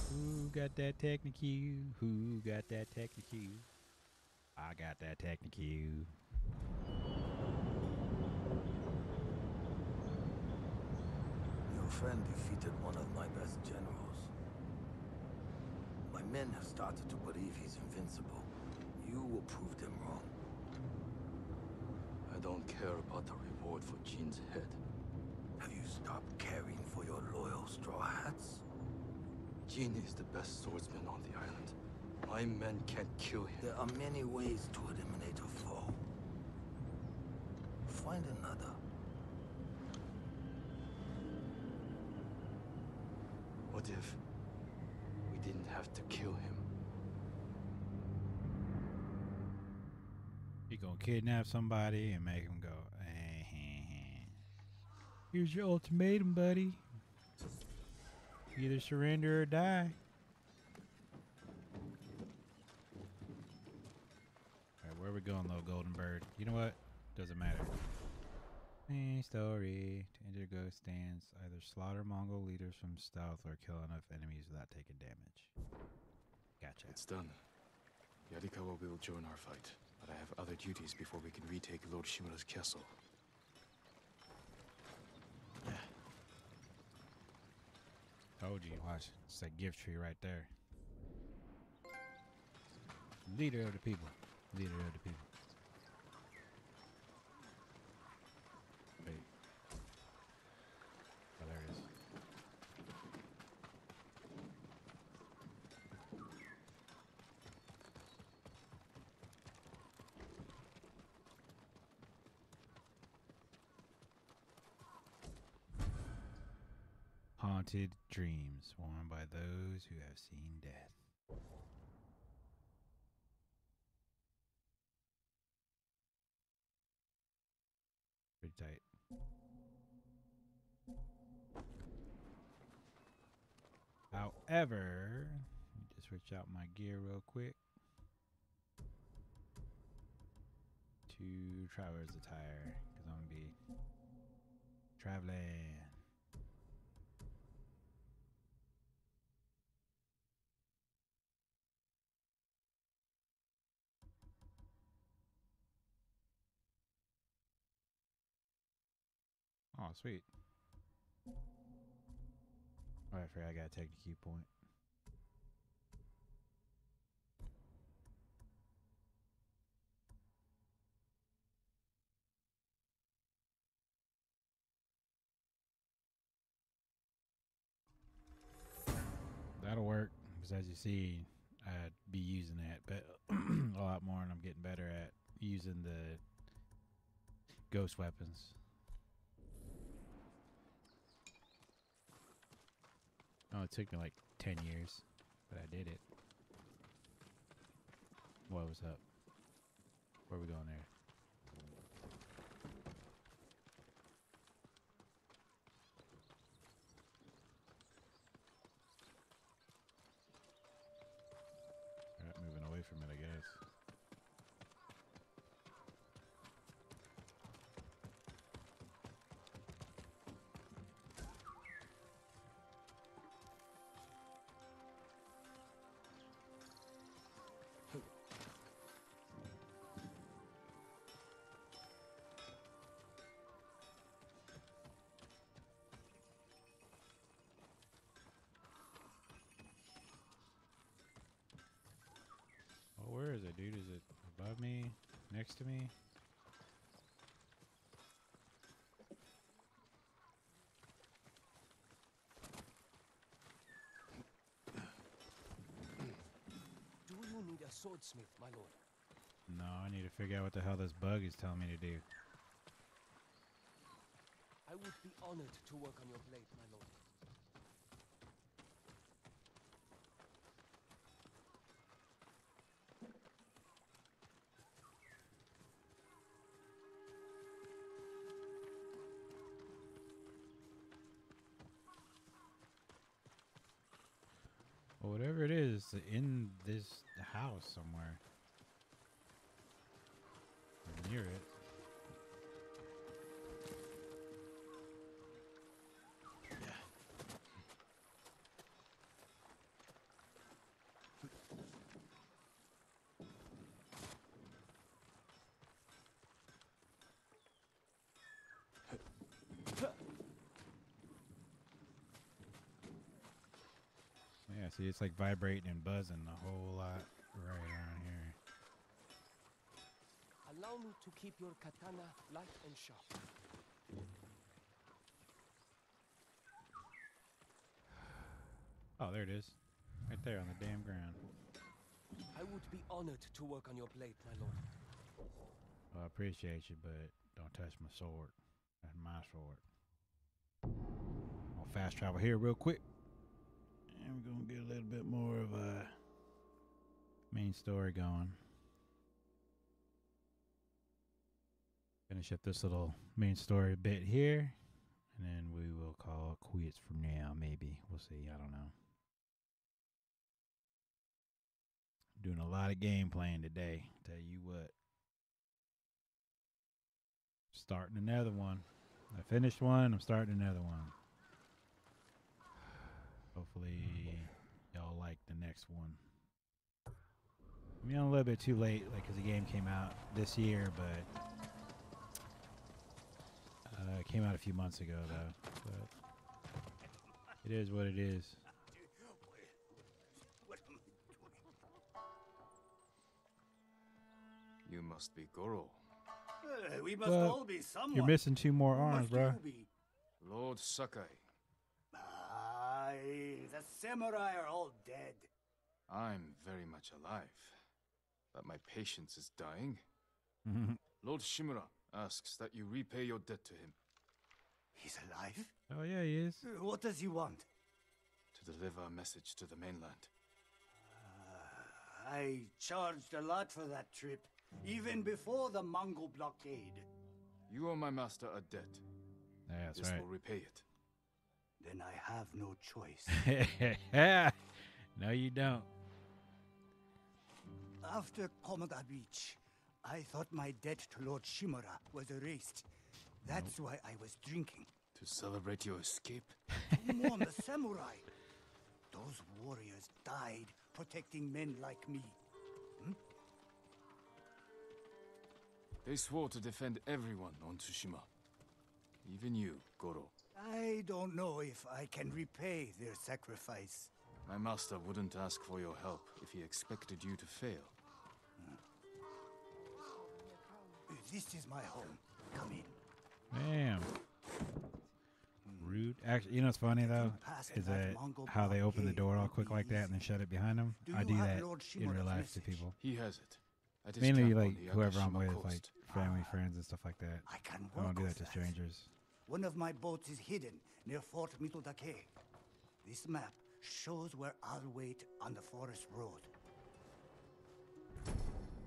Who got that technique? Who got that technique? I got that technique. Your friend defeated one of my best generals. My men have started to believe he's invincible. You will prove them wrong. I don't care about the reward for Jin's head. Have you stopped caring for your loyal Straw Hats? Jin is the best swordsman on the island. My men can't kill him. There are many ways to eliminate a foe. Find another. If we didn't have to kill him? You gonna kidnap somebody and make him go, "Eh, here's your ultimatum, buddy. Either surrender or die. Alright, where are we going, little golden bird? You know what? Doesn't matter. Main story. To enter ghost stance. Either slaughter Mongol leaders from stealth or kill enough enemies without taking damage. Gotcha. It's done. Yarikawa will join our fight, but I have other duties before we can retake Lord Shimura's castle. Told you, watch. It's that gift tree right there. Leader of the people. Leader of the people. Wait. Oh, there it is. Haunted dreams worn by those who have seen death. Pretty tight. However, let me just switch out my gear real quick to traveler's attire because I'm gonna be traveling. Oh, sweet. Oh, I forgot I gotta take the key point. That'll work because, as you see, I'd be using that, but a lot more, and I'm getting better at using the ghost weapons. Oh, it took me like 10 years, but I did it. What was up? Where we going there? Next to me? Do you need a swordsmith, my lord? No, I need to figure out what the hell this bug is telling me to do. I would be honored to work on your blade, my lord. See, it's like vibrating and buzzing a whole lot right around here. Allow me to keep your katana light and sharp. Oh, there it is. Right there on the damn ground. I would be honored to work on your blade, my lord. Well, I appreciate you, but don't touch my sword. That's my sword. I'll fast travel here real quick. We're to get a little bit more of a main story going. Finish up this little main story bit here. And then we will call it quits from now, maybe. We'll see. I don't know. Doing a lot of game playing today. Tell you what. Starting another one. I finished one. I'm starting another one. Hopefully, y'all like the next one. I mean, I'm a little bit too late, like, cause the game came out this year, but uh, it came out a few months ago, though. But it is what it is. You must be Goro. Uh, we must But all be someone. You're missing two more arms, bro. Lord Sakai. Aye, the samurai are all dead. I'm very much alive. But my patience is dying. Lord Shimura asks that you repay your debt to him. He's alive? Oh yeah, he is. Uh, What does he want? To deliver a message to the mainland. I charged a lot for that trip, even before the Mongol blockade. You owe my master a debt. Yeah, that's this right. will repay it. Then I have no choice. no, you don't. After Komoda Beach, I thought my debt to Lord Shimura was erased. That's why I was drinking. To celebrate your escape? To mourn the samurai. Those warriors died protecting men like me. Hmm? They swore to defend everyone on Tsushima. Even you, Goro. I don't know if I can repay their sacrifice. My master wouldn't ask for your help if he expected you to fail. This is my home. Come in. Damn. Rude. Actually, you know what's funny though is that that how they open the door all quick like that and then shut it behind them. Do I do that in real life to people. He has it. Mainly like whoever I'm with, coast. like family, friends, and stuff like that. I can I don't do that to that. strangers. One of my boats is hidden near Fort Mitodake. This map shows where I'll wait on the forest road.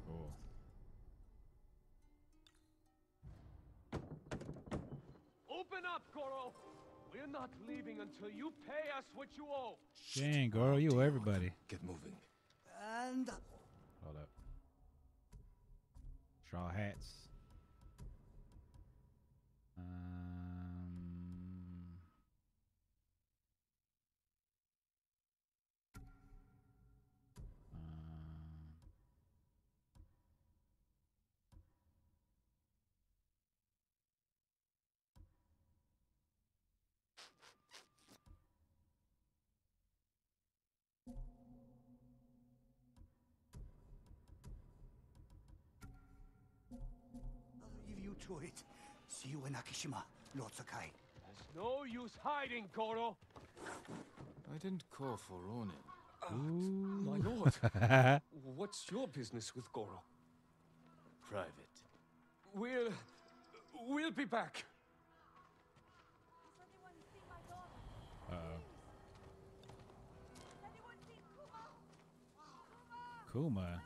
Cool. Open up, Goro! We're not leaving until you pay us what you owe. Dang, Goro, you owe everybody. Get moving. And Hold up. Straw hats. To it. See you in Akishima, Lord Sakai. There's no use hiding, Goro. I didn't call for Ronin. Uh, my lord, what's your business with Goro? Private. We'll... we'll be back. Uh-oh. Kuma.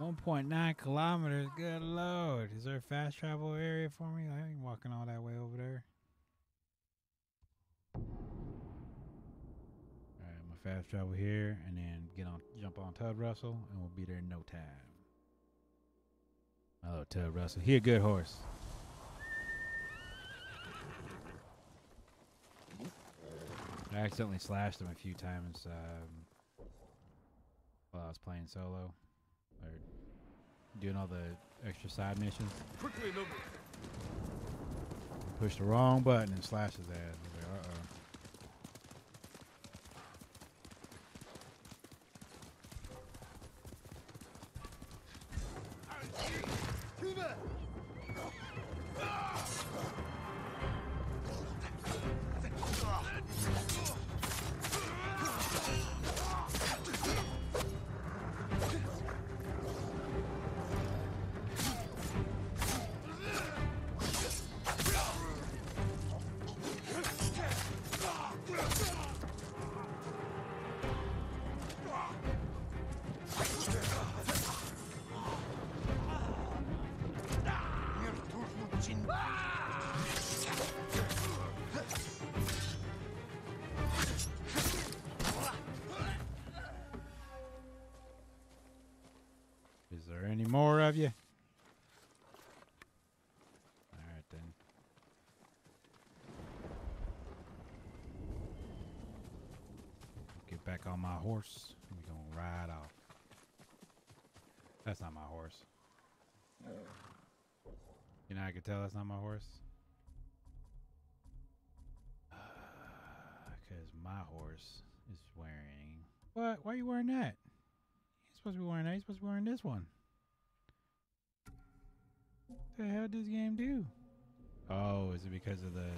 1.9 kilometers. Good lord. Is there a fast travel area for me? I ain't walking all that way over there. Alright, I'm gonna fast travel here and then get on jump on Tud Russell and we'll be there in no time. Oh, Tud Russell. He a good horse. I accidentally slashed him a few times um, while I was playing solo or doing all the extra side missions. Quickly, Push the wrong button and slash his ass. Is there any more of you? Alright then. Get back on my horse. We're gonna ride off. That's not my horse. You know, I can tell that's not my horse. Uh, because my horse is wearing. What? Why are you wearing that? You're supposed to be wearing that. You're supposed to be wearing this one. The hell does this game do? Oh, is it because of the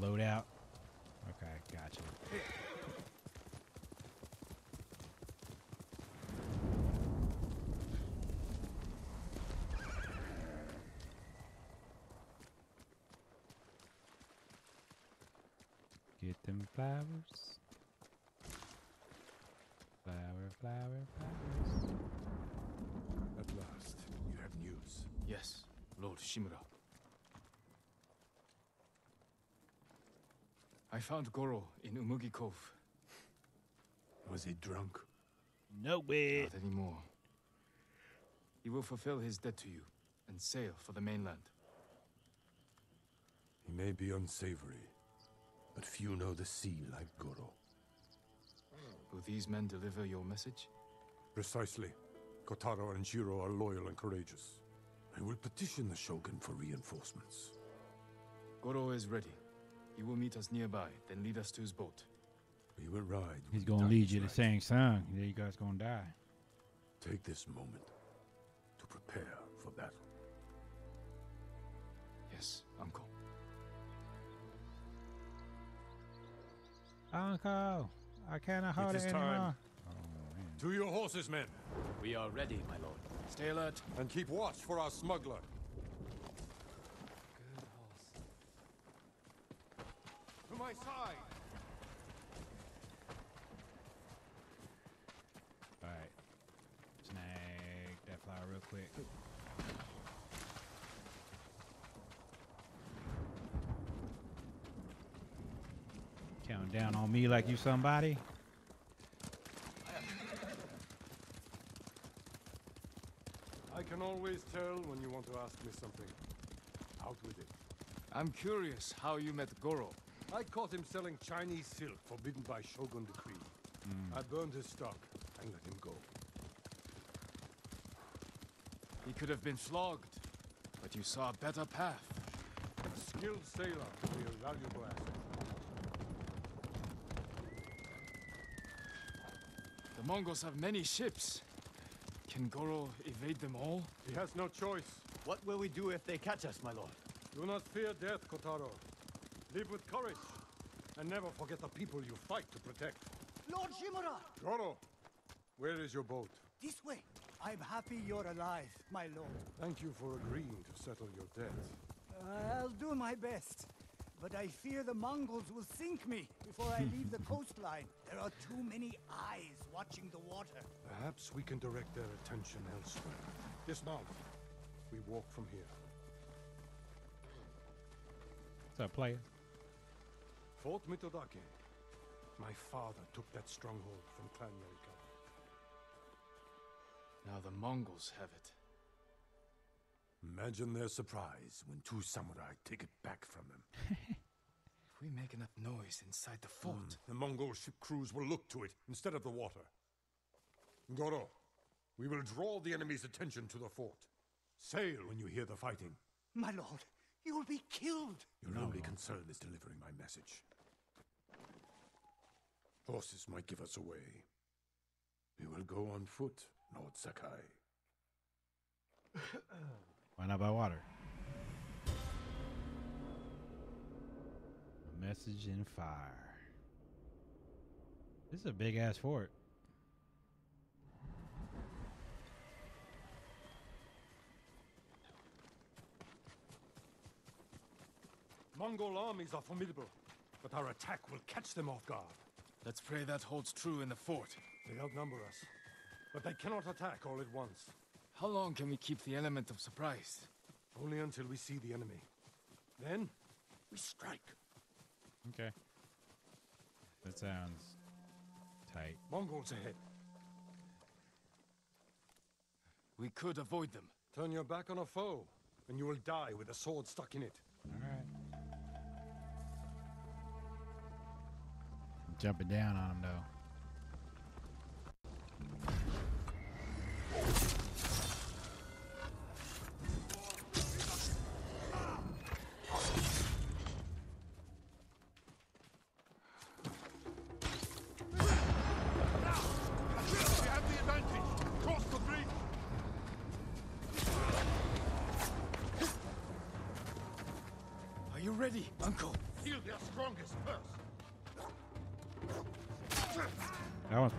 loadout? Okay, gotcha. Get them flowers. Flower, flower, flowers. At last, you have news. Yes, Lord Shimura. I found Goro in Umugi Cove. Was he drunk? No way. Not anymore. He will fulfill his debt to you and sail for the mainland. He may be unsavory, but few know the sea like Goro. Will these men deliver your message? Precisely. Kotaro and Jiro are loyal and courageous. I will petition the Shogun for reinforcements. Goro is ready. He will meet us nearby, then lead us to his boat. We will ride. He's gonna lead you to is sing song. You guys gonna die. Take this moment to prepare for battle. Yes, uncle. Uncle, I cannot hold It it, is time. Oh, anymore. To your horses, men, We are ready, my lord. Stay alert. and keep watch for our smuggler. Good horse. To my side! All right, snag that flower real quick. Counting down on me like you somebody. I can always tell when you want to ask me something. Out with it. I'm curious how you met Goro. I caught him selling Chinese silk forbidden by Shogun decree. Hmm. I burned his stock and let him go. He could have been flogged, but you saw a better path. A skilled sailor will be a valuable asset. The Mongols have many ships. Can Goro evade them all? He has no choice. What will we do if they catch us, my lord? Do not fear death, Kotaro. Live with courage. And never forget the people you fight to protect. Lord Shimura! Goro, where is your boat? This way. I'm happy you're alive, my lord. Thank you for agreeing to settle your debt. Uh, I'll do my best. But I fear the Mongols will sink me before I leave the coastline. There are too many eyes watching the water. Perhaps we can direct their attention elsewhere. Dismount. We walk from here. What's up, player? Fort Mitodake. My father took that stronghold from Clan Yarikawa. Now the Mongols have it. Imagine their surprise when two samurai take it back from them. if we make enough noise inside the fort... Mm, the Mongol ship crews will look to it instead of the water. Goro, we will draw the enemy's attention to the fort. Sail when you hear the fighting. My lord, you will be killed. Your no. only concern is delivering my message. Horses might give us away. We will go on foot, Lord Sakai. Why not by water? A message in fire. This is a big ass fort. Mongol armies are formidable, but our attack will catch them off guard. Let's pray that holds true in the fort. They outnumber us, but they cannot attack all at once. How long can we keep the element of surprise? Only until we see the enemy. Then, we strike. Okay. That sounds tight. Mongols ahead. We could avoid them. Turn your back on a foe, and you will die with a sword stuck in it. Alright. Jumping down on him, though.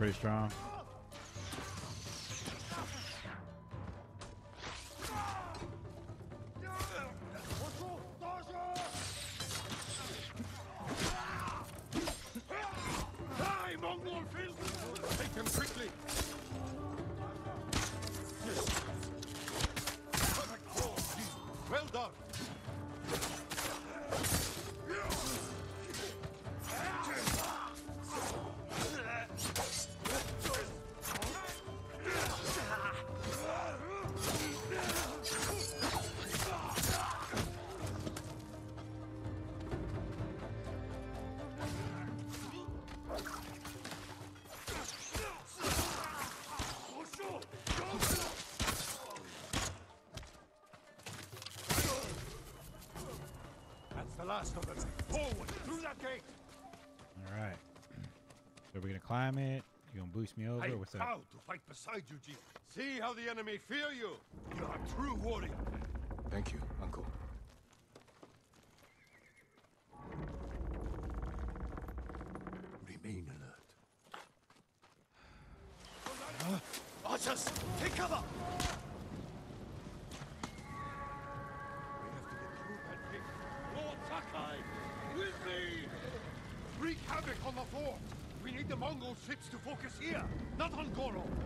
Pretty strong. Last of them. Forward, through that gate. All right. So we're gonna climb it. You gonna boost me over? I'm What's proud up? to fight beside you, Ji. See how the enemy fear you. You're a true warrior. Thank you, focus here, not on Goro!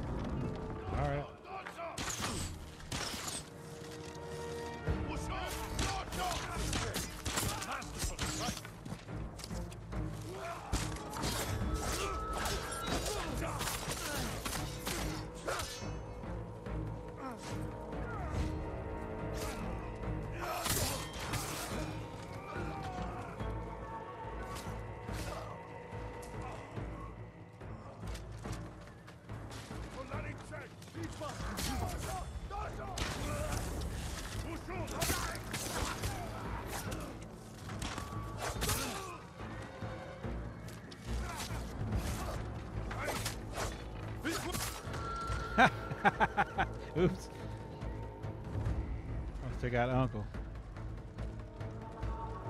Oops. I still got Uncle.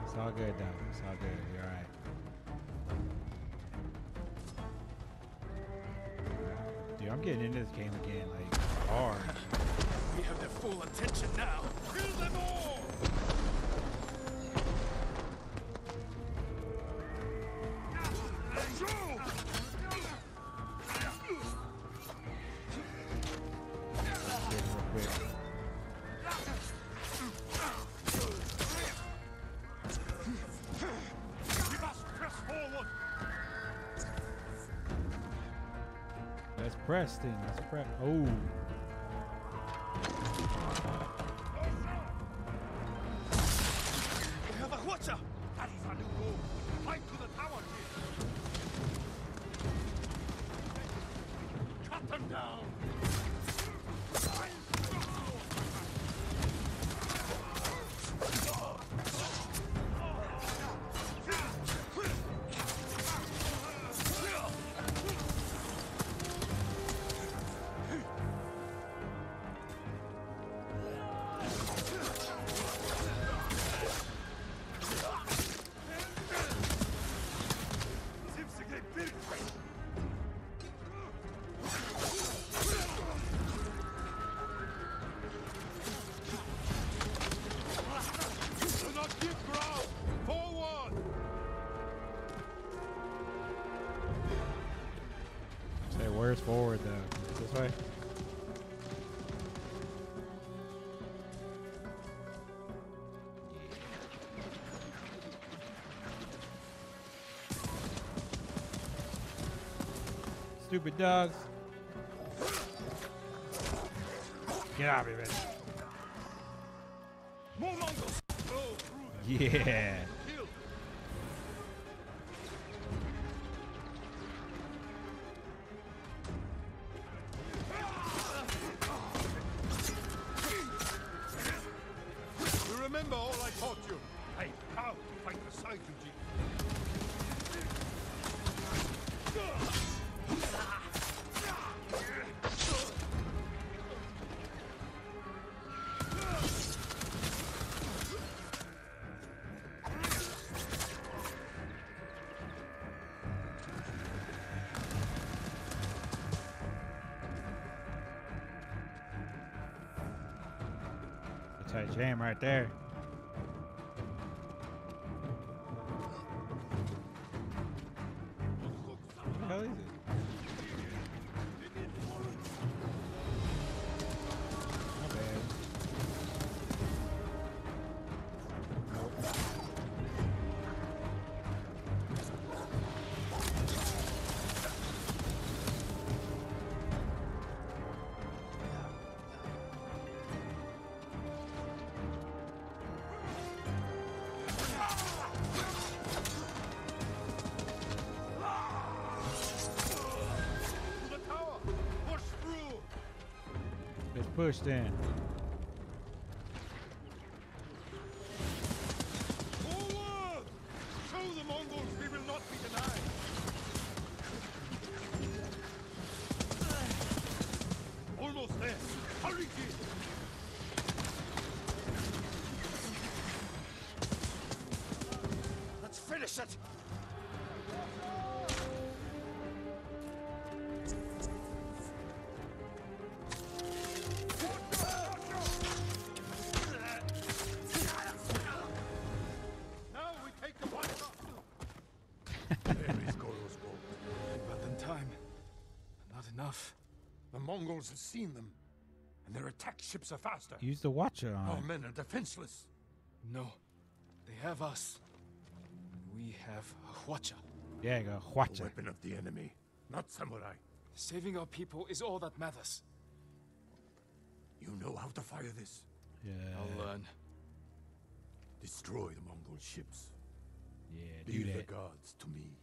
It's all good, though. It's all good. You're alright. Dude, I'm getting into this game again, like, hard. We have their full attention now. Suppress thing. Oh. Way. Stupid dogs. Get out of here, bitch. More Mongols! Go. Yeah. Jam right there. Pushed in. Mongols have seen them, and their attack ships are faster. Use the hwacha Our men are defenseless. No. They have us. We have a Hwacha. Yeah, you go. A Hwacha. weapon of the enemy, not samurai. Saving our people is all that matters. You know how to fire this. Yeah. I'll learn. Destroy the Mongol ships. Yeah, do Leave the that. gods to me.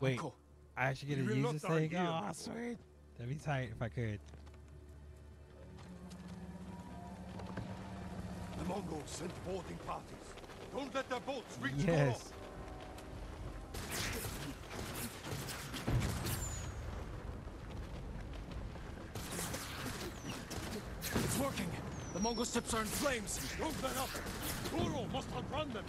Wait, Uncle, I actually get We to will use not this thing? Oh, sweet. That'd be tight if I could. Mongols sent boarding parties. Don't let their boats reach Yes. it's working. The Mongol ships are in flames. Don't let up. Goro must outrun them.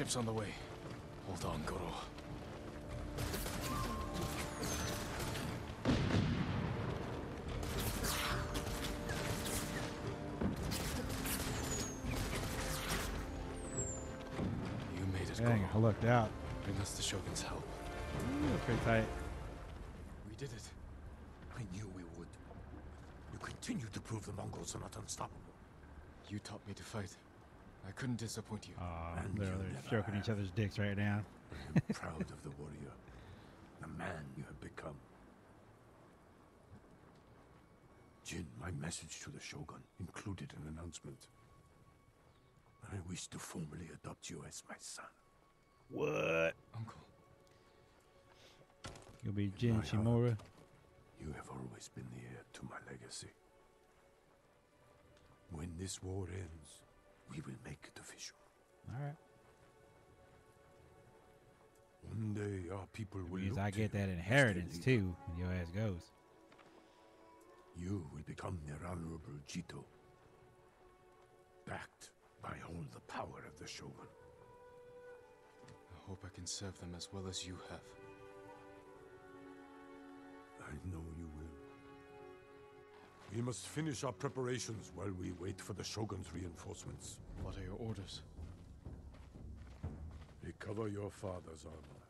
Ships on the way. Hold on, Goro. You made it, Dang, I Goro. lucked out. Bring us the Shogun's help. Ooh, pretty tight. We did it. I knew we would. You continue to prove the Mongols are not unstoppable. You taught me to fight. I couldn't disappoint you. Aw, And they're, you they're never stroking each other's dicks right now. I am proud of the warrior, the man you have become. Jin, my message to the Shogun included an announcement. I wish to formally adopt you as my son. What? Uncle. You'll be Jin my heart. Shimura. You have always been the heir to my legacy. When this war ends, we will make it official. All right. One day our people will Means look I get you that inheritance too when your ass goes. You will become their honorable Jito. Backed by all the power of the Shogun. I hope I can serve them as well as you have. I know you will. We must finish our preparations while we wait for the Shogun's reinforcements. What are your orders? Recover your father's armor.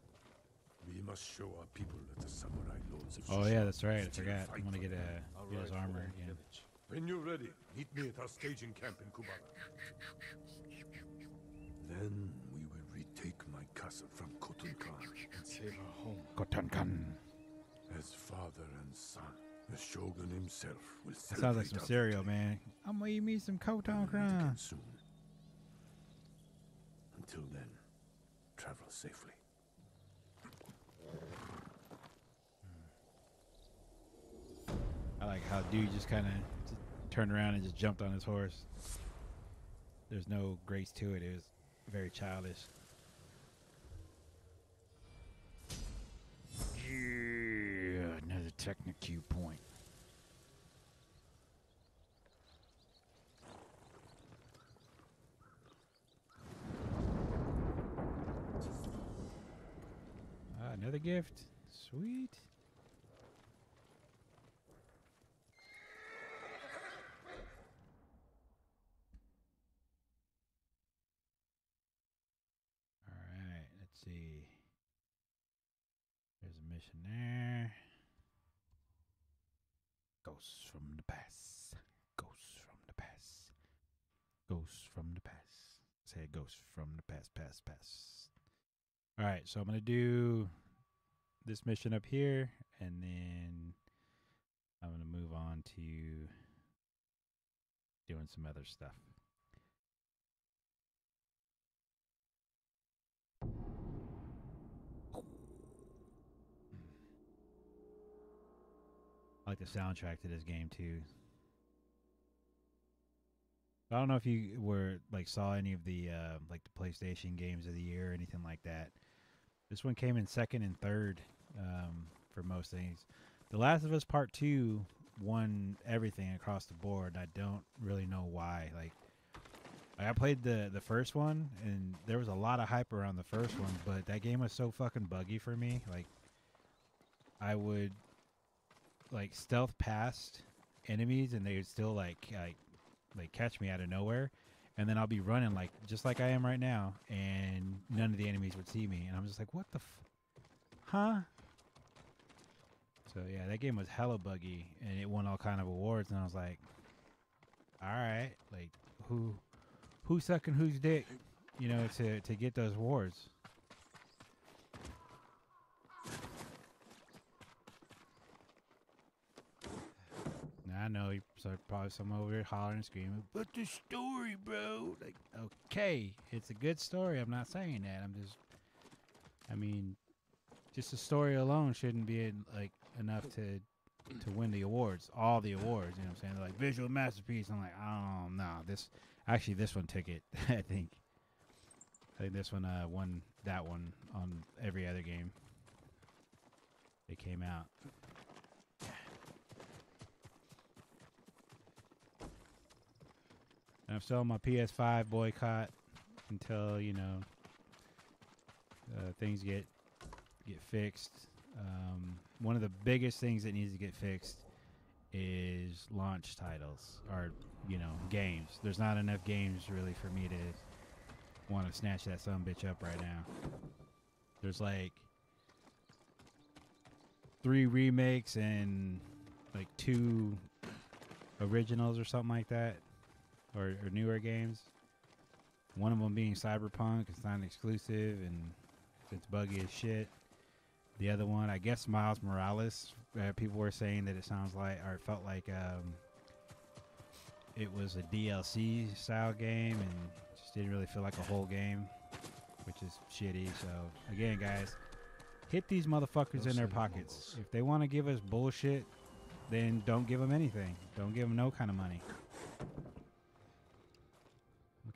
We must show our people that the samurai lords of Oh yeah, that's right. I forgot. fight I want to get them. a get his armor again. When you're ready, meet me at our staging camp in Kubara. Then we will retake my castle from Khotun Khan. And save our home. Khotun Khan. As father and son, the Shogun himself will That sounds like some cereal, man. I'm gonna eat me some Kotan We will meet Kran. again soon. Until then, travel safely. I like how dude just kind of turned around and just jumped on his horse. There's no grace to it. It was very childish. Yeah, Technique point. Ah, another gift. Sweet. All right, let's see. There's a mission there. Ghosts from the past. Ghosts from the past. Ghosts from the past. Say ghosts from the past, past, past. All right, so I'm going to do this mission up here, and then I'm going to move on to doing some other stuff. I like the soundtrack to this game too. I don't know if you were like saw any of the uh, like the PlayStation games of the year or anything like that. This one came in second and third um, for most things. The Last of Us Part Two won everything across the board. I don't really know why. Like, I played the the first one, and there was a lot of hype around the first one, but that game was so fucking buggy for me. Like, I would like stealth past enemies, and they would still like like like catch me out of nowhere, and then I'll be running like just like I am right now, and none of the enemies would see me, and I'm just like, what the, f- huh? So yeah, that game was hella buggy, and it won all kind of awards, and I was like, all right, like who, who's sucking whose dick, you know, to to get those awards. I know you probably someone over here hollering and screaming, but the story, bro. Like, okay, it's a good story. I'm not saying that. I'm just, I mean, just the story alone shouldn't be like enough to to win the awards, all the awards. You know what I'm saying? Like visual masterpiece. I'm like, oh no, this actually this one took it. I think. I think this one uh, won that one on every other game. It came out. And I'm still on my PS5 boycott until, you know, uh, things get get fixed. Um, one of the biggest things that needs to get fixed is launch titles or you know games. There's not enough games really for me to want to snatch that son bitch up right now. There's like three remakes and like two originals or something like that, or, or newer games. One of them being Cyberpunk. It's not exclusive and it's buggy as shit. The other one, I guess Miles Morales. Uh, people were saying that it sounds like, or it felt like um, it was a DLC style game and just didn't really feel like a whole game, which is shitty. So again, guys, hit these motherfuckers in their pockets. If they want to give us bullshit, then don't give them anything. Don't give them no kind of money.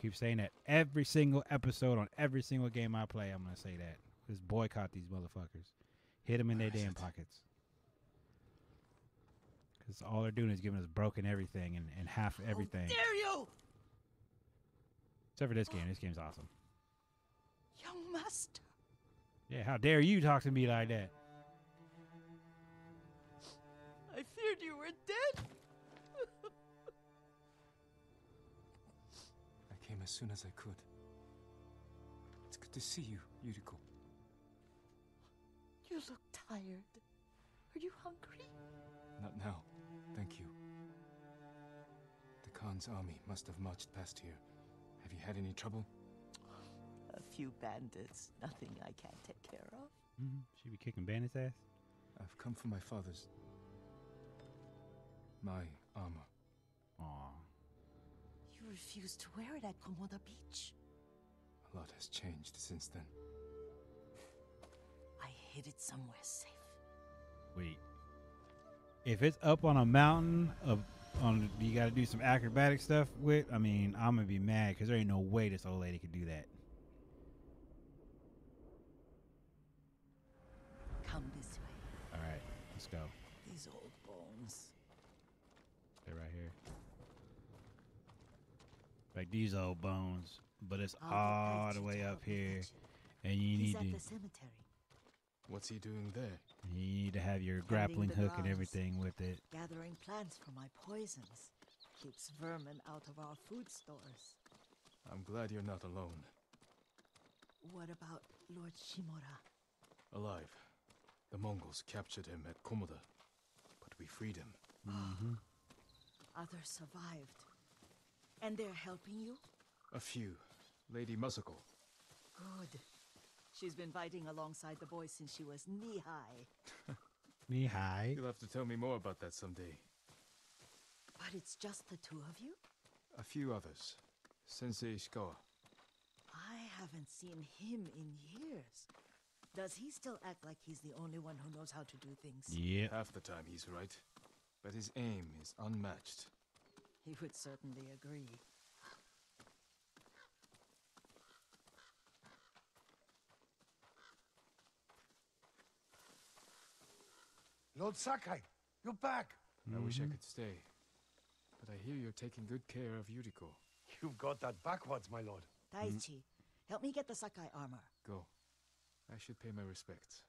Keep saying that every single episode on every single game I play. I'm gonna say that. Just boycott these motherfuckers. Hit them in their damn pockets. Because all they're doing is giving us broken everything and, and half everything. How Dare you! Except for this game. This game's awesome. Young master. Yeah, how dare you talk to me like that? I feared you were dead. As soon as I could. It's good to see you, Yuriko. You look tired. Are you hungry? Not now. Thank you. The Khan's army must have marched past here. Have you had any trouble? A few bandits. Nothing I can't take care of. Mm-hmm. She be kicking bandits' ass. I've come for my father's. My armor. Aw. You refused to wear it at Komoda Beach. A lot has changed since then. I hid it somewhere safe. Wait. If it's up on a mountain of on you got to do some acrobatic stuff with, I mean, I'm gonna be mad because there ain't no way this old lady could do that. Come this way. All right, let's go. These old bones. They're right here. Like these old bones, but it's I'll all the way up here, fetch it. and you He's need at to the cemetery. What's he doing there? you need to have your Tending grappling the hook and everything with it. Gathering plants for my poisons. Keeps vermin out of our food stores. I'm glad you're not alone. What about Lord Shimura? Alive. The Mongols captured him at Komoda, but we freed him. Mm-hmm. Others survived. And they're helping you? A few. Lady Masako. Good. She's been fighting alongside the boys since she was knee high. Knee high. You'll have to tell me more about that someday. But it's just the two of you? A few others. Sensei Ishikawa. I haven't seen him in years. Does he still act like he's the only one who knows how to do things? Yeah. Half the time he's right. But his aim is unmatched. He would certainly agree. Lord Sakai, you're back. I wish I Mhm. could stay. But I hear you're taking good care of Yuriko. You've got that backwards, my lord. Daichi, help me get the Sakai armor. Go. I should pay my respects.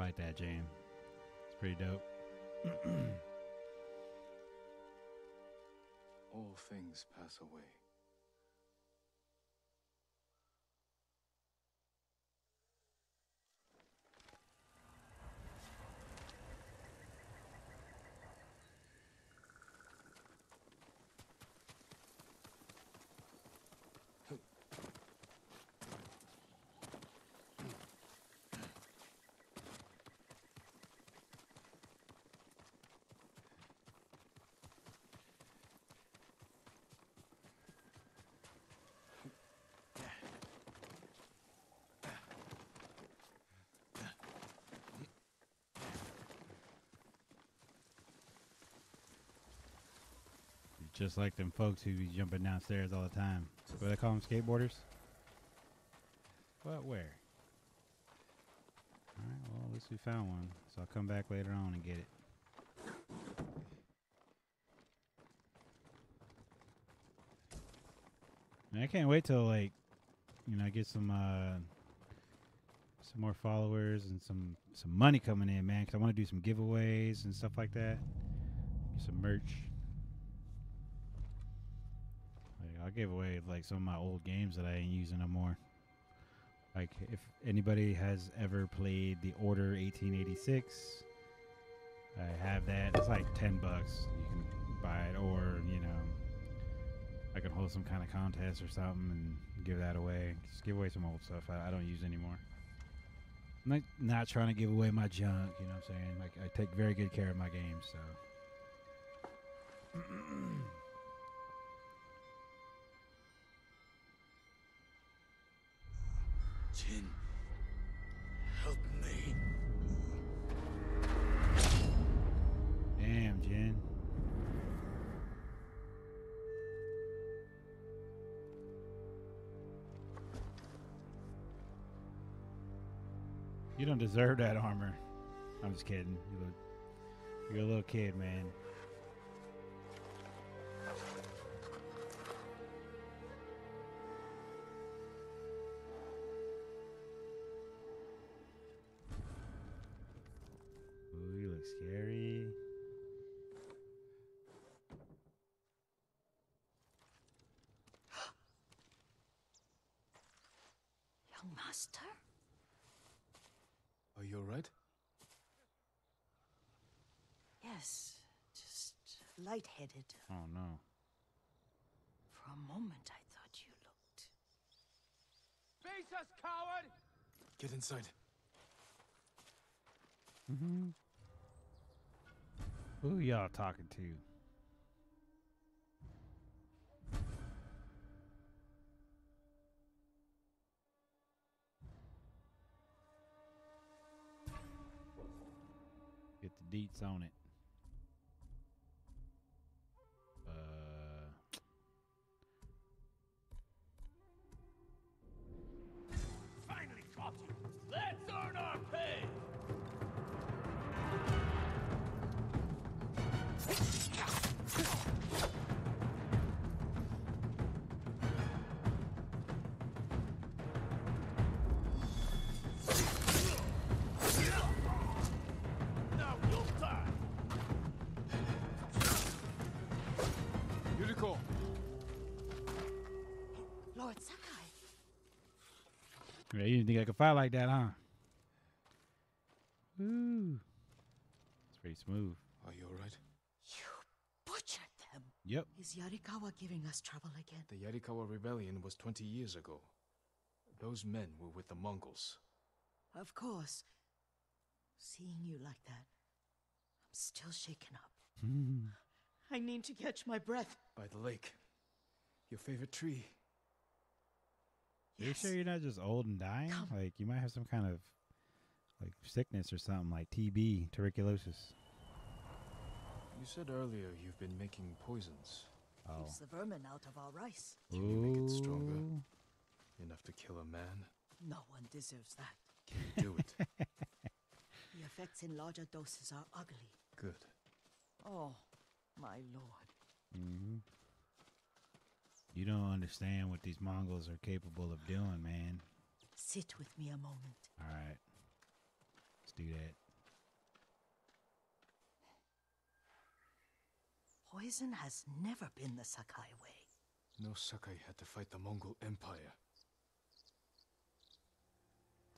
Like that jam. It's pretty dope. All things pass away. Just like them folks who be jumping downstairs all the time. What do they call them? Skateboarders? What? Where? Alright, well, at least we found one. So I'll come back later on and get it. I can't wait till, like, you know, I get some, uh, some more followers and some, some money coming in, man, because I want to do some giveaways and stuff like that. Get some merch. I'll give away like some of my old games that I ain't using no more. Like if anybody has ever played the Order 1886, I have that. It's like ten bucks. You can buy it, or you know, I can hold some kind of contest or something and give that away. Just give away some old stuff I, I don't use anymore. I'm not, not trying to give away my junk. You know what I'm saying? Like I take very good care of my games, so. Jin, help me. Damn, Jin. You don't deserve that armor. I'm just kidding. You look, you're a little kid, man. Master? Are you alright? Yes, just lightheaded. Oh no. For a moment, I thought you looked. Face us, coward! Get inside. Mm-hmm. Who y'all talking to? Deets on it. You didn't think I could fight like that, huh? Ooh. It's pretty smooth. Are you alright? You butchered them. Yep. Is Yarikawa giving us trouble again? The Yarikawa rebellion was 20 years ago. Those men were with the Mongols. Of course. Seeing you like that, I'm still shaken up. Hmm. I need to catch my breath. By the lake. Your favorite tree. Are you sure you're not just old and dying? Like you might have some kind of like sickness or something like TB, tuberculosis. You said earlier you've been making poisons. Oh. Keeps the vermin out of our rice. Can you make it stronger? Enough to kill a man? No one deserves that. Can you do it? The effects in larger doses are ugly. Good. Oh, my lord. hmm You don't understand what these Mongols are capable of doing, man. Sit with me a moment. All right. Let's do that. Poison has never been the Sakai way. No Sakai had to fight the Mongol Empire.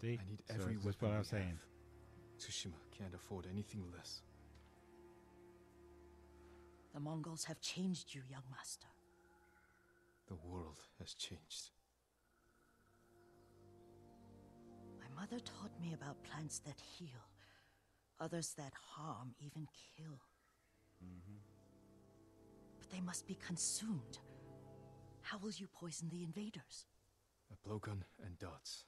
See, I need So every that's weapon what I'm saying. have. Tsushima can't afford anything less. The Mongols have changed you, young master. The world has changed. My mother taught me about plants that heal, others that harm, even kill. Mm-hmm. But they must be consumed. How will you poison the invaders? A blowgun and darts.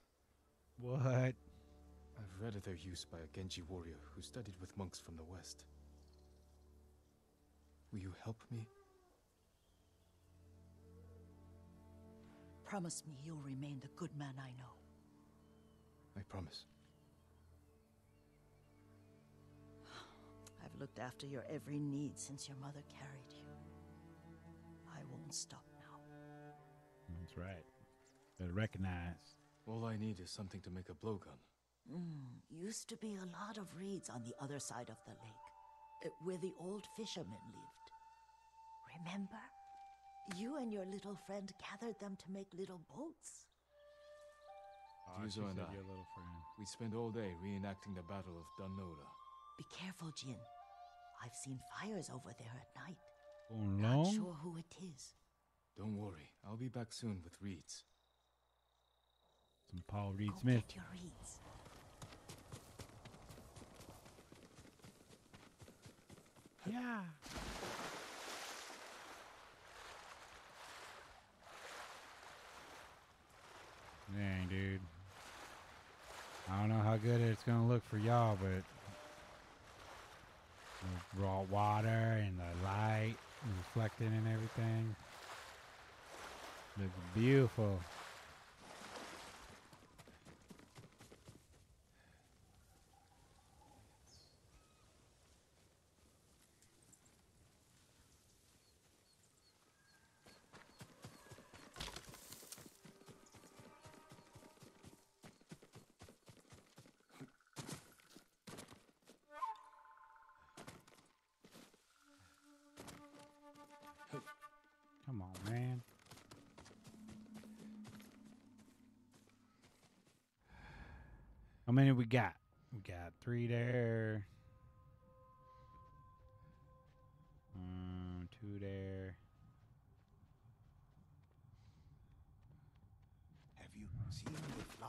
What? I've read of their use by a Genji warrior who studied with monks from the west. Will you help me? Promise me you'll remain the good man I know. I promise. I've looked after your every need since your mother carried you. I won't stop now. That's right. Better recognize. All I need is something to make a blowgun. Mm, used to be a lot of reeds on the other side of the lake, uh, where the old fishermen lived. Remember? You and your little friend gathered them to make little boats. Ah, oh, she Ryuzo and I. your little friend. We spent all day reenacting the Battle of Dan-no-ura. Be careful, Jin. I've seen fires over there at night. Oh, no. Not long? sure who it is. Don't worry, I'll be back soon with reeds. Some Paul Reed Go Smith. get your reeds. Yeah. Dang, dude. I don't know how good it's gonna look for y'all, but the raw water and the light reflecting and everything looks beautiful.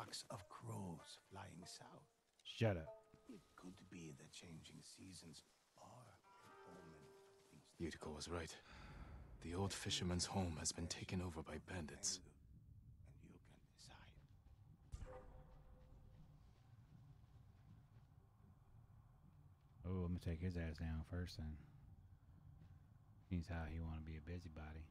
Flocks of crows flying south? Shut up. It could be the changing seasons are an omen. Yuriko was right. The old fisherman's home has been taken over by bandits. And you can decide. Oh, I'm gonna take his ass down first then. He's how he want to be a busybody.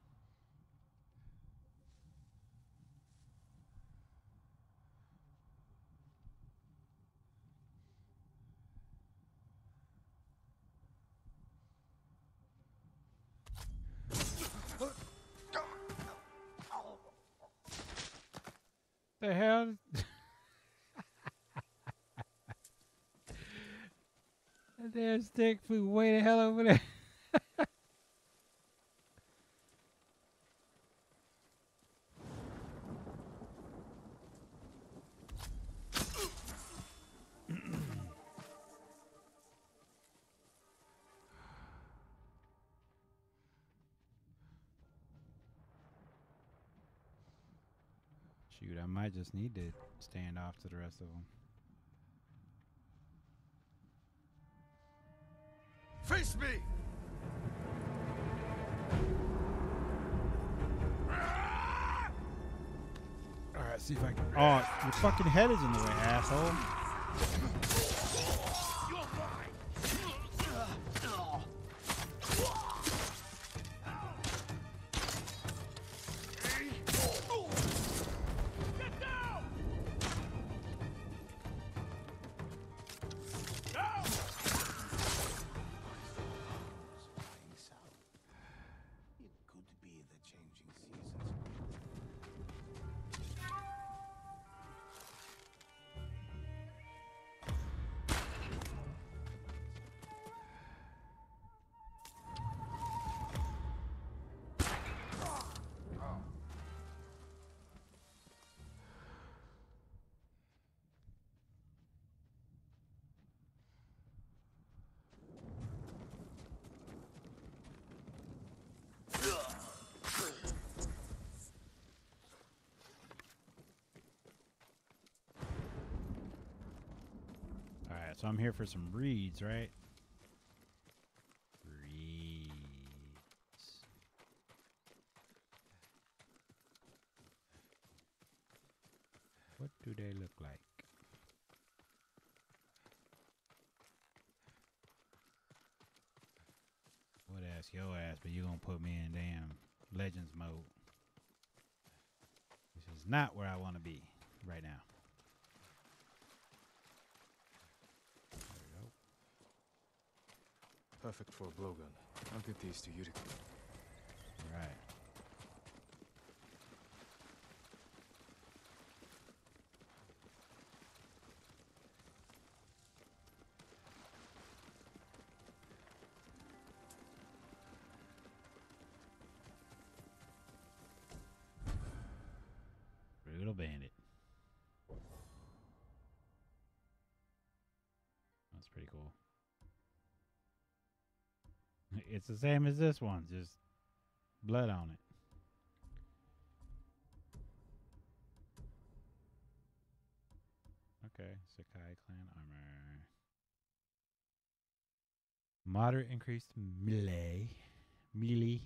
The hell? that damn stick flew way the hell over there. Might just need to stand off to the rest of them. Face me! All right, see if I can. Oh, your fucking head is in the way, asshole. Alright, so I'm here for some reeds, right? Reeds. What do they look like? What ask your ass, but you're gonna put me in damn Legends mode. This is not where I want to be right now. There we go. Perfect for a blowgun. I'll get these to Yuriko. Same as this one, just blood on it. Okay, Sakai clan armor. Moderate increased melee. Melee.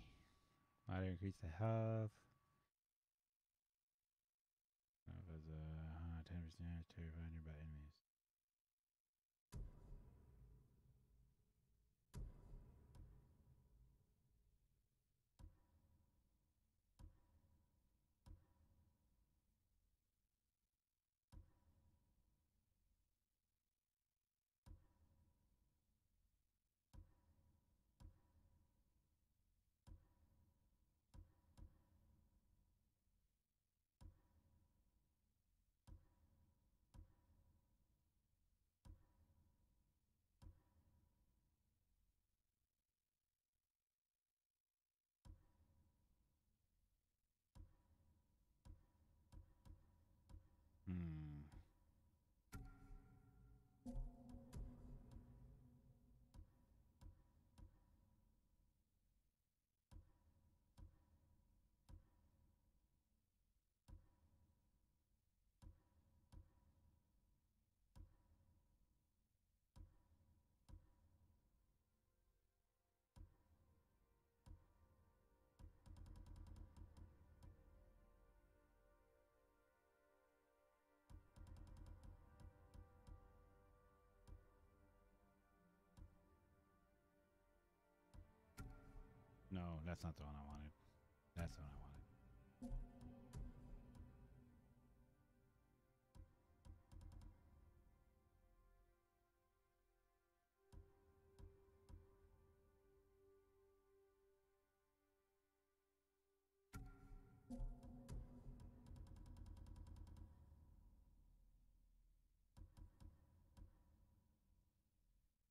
Moderate increase to health. No, that's not the one I wanted. That's the one I wanted.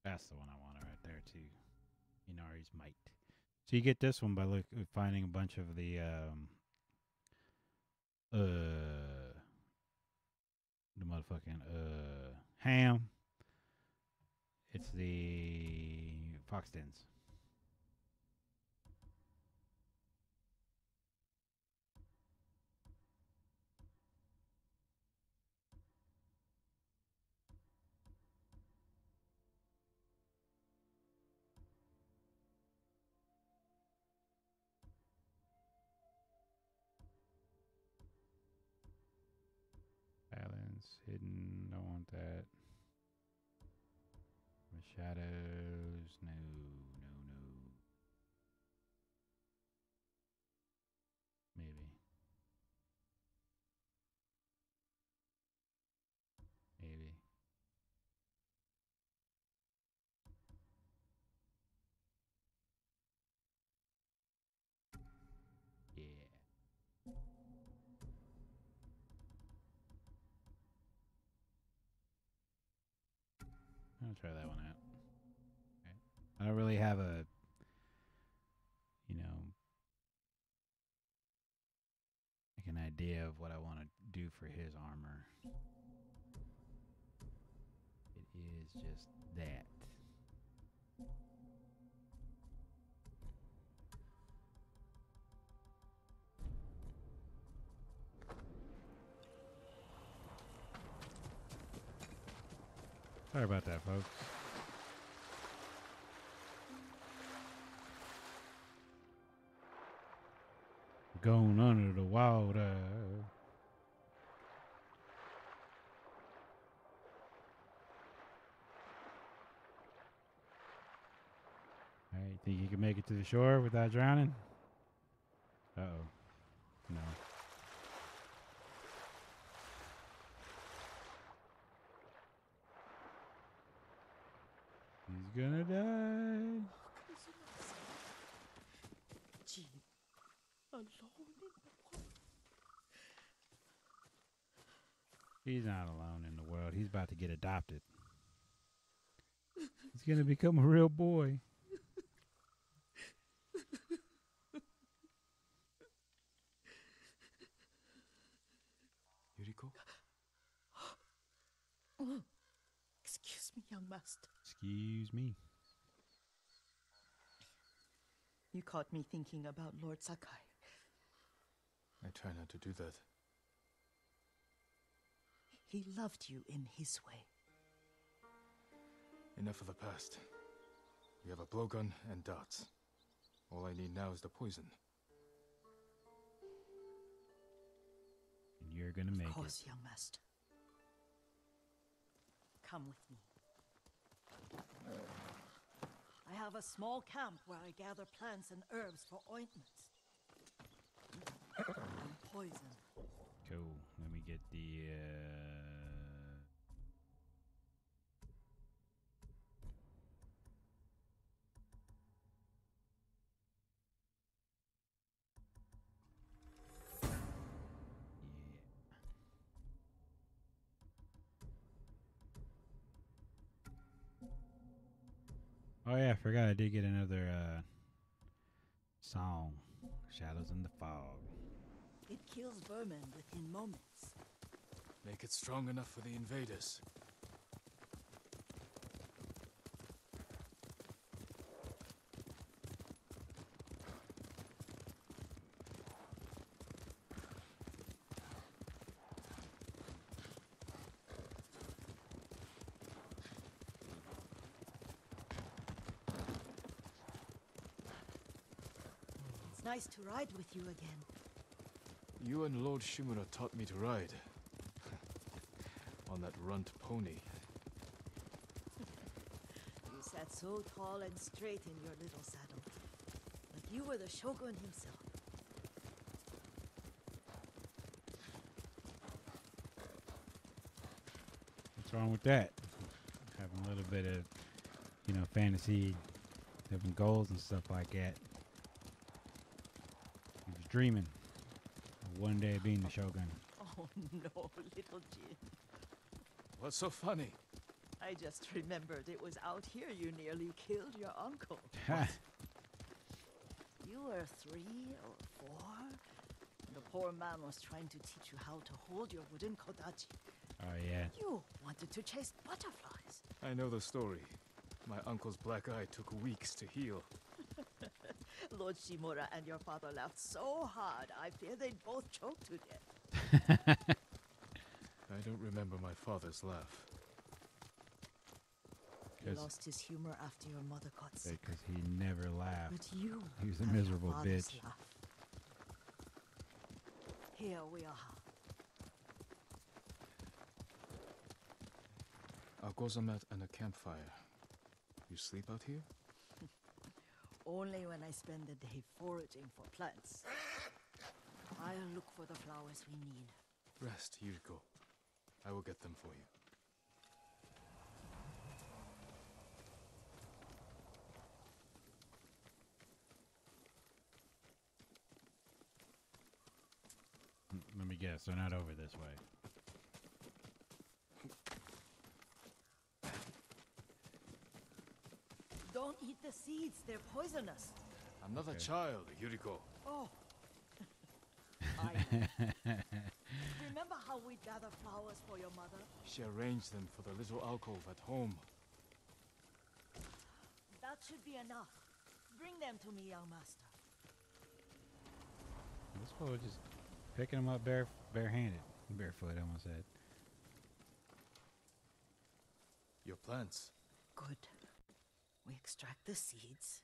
That's the one I wanted right there too. Inari's might. So you get this one by look uh, finding a bunch of the um uh the motherfucking uh ham. It's the fox hidden, don't want that. My shadows, no. I'll try that one out. Okay. I don't really have a, you know, like an idea of what I want to do for his armor. It is just that. Sorry about that, folks. Going under the water. All right, think you can make it to the shore without drowning? Uh oh. No. Gonna die. Jin, alone in the world. He's not alone in the world. He's about to get adopted. He's gonna become a real boy. Yuriko? Oh, excuse me, young master. Excuse me. You caught me thinking about Lord Sakai. I try not to do that. He loved you in his way. Enough of the past. We have a blowgun and darts. All I need now is the poison. And you're gonna make of course, it. young master. Come with me. I have a small camp where I gather plants and herbs for ointments. and poison. Cool. Let me get the. Uh... Oh yeah, I forgot I did get another uh song. Shadows in the Fog. It kills vermin within moments. Make it strong enough for the invaders. Nice to ride with you again. You and Lord Shimura taught me to ride. On that runt pony. You sat so tall and straight in your little saddle. Like you were the shogun himself. What's wrong with that? Having a little bit of, you know, fantasy, having goals and stuff like that. He was dreaming of one day being the shogun. Oh no, little Jin. What's so funny? I just remembered it was out here you nearly killed your uncle. you were three or four. The poor man was trying to teach you how to hold your wooden kodachi. Oh yeah. You wanted to chase butterflies. I know the story. My uncle's black eye took weeks to heal. Lord Shimura and your father laughed so hard, I fear they'd both choke to death. I don't remember my father's laugh. He lost his humor after your mother got sick. Because he never laughed. But you He was a miserable bitch. laugh. Here we are. A goza mat and a campfire. You sleep out here? Only when I spend the day foraging for plants. I'll look for the flowers we need. Rest, Yuriko. I will get them for you. Let me guess, they're not over this way. Don't eat the seeds, they're poisonous. I'm not Okay. a child, Yuriko. Oh. I. Remember how we gather flowers for your mother? She arranged them for the little alcove at home. That should be enough. Bring them to me, young master. This boy was just picking them up bare barehanded. Barefoot, I almost said. Your plants. Good. We extract the seeds,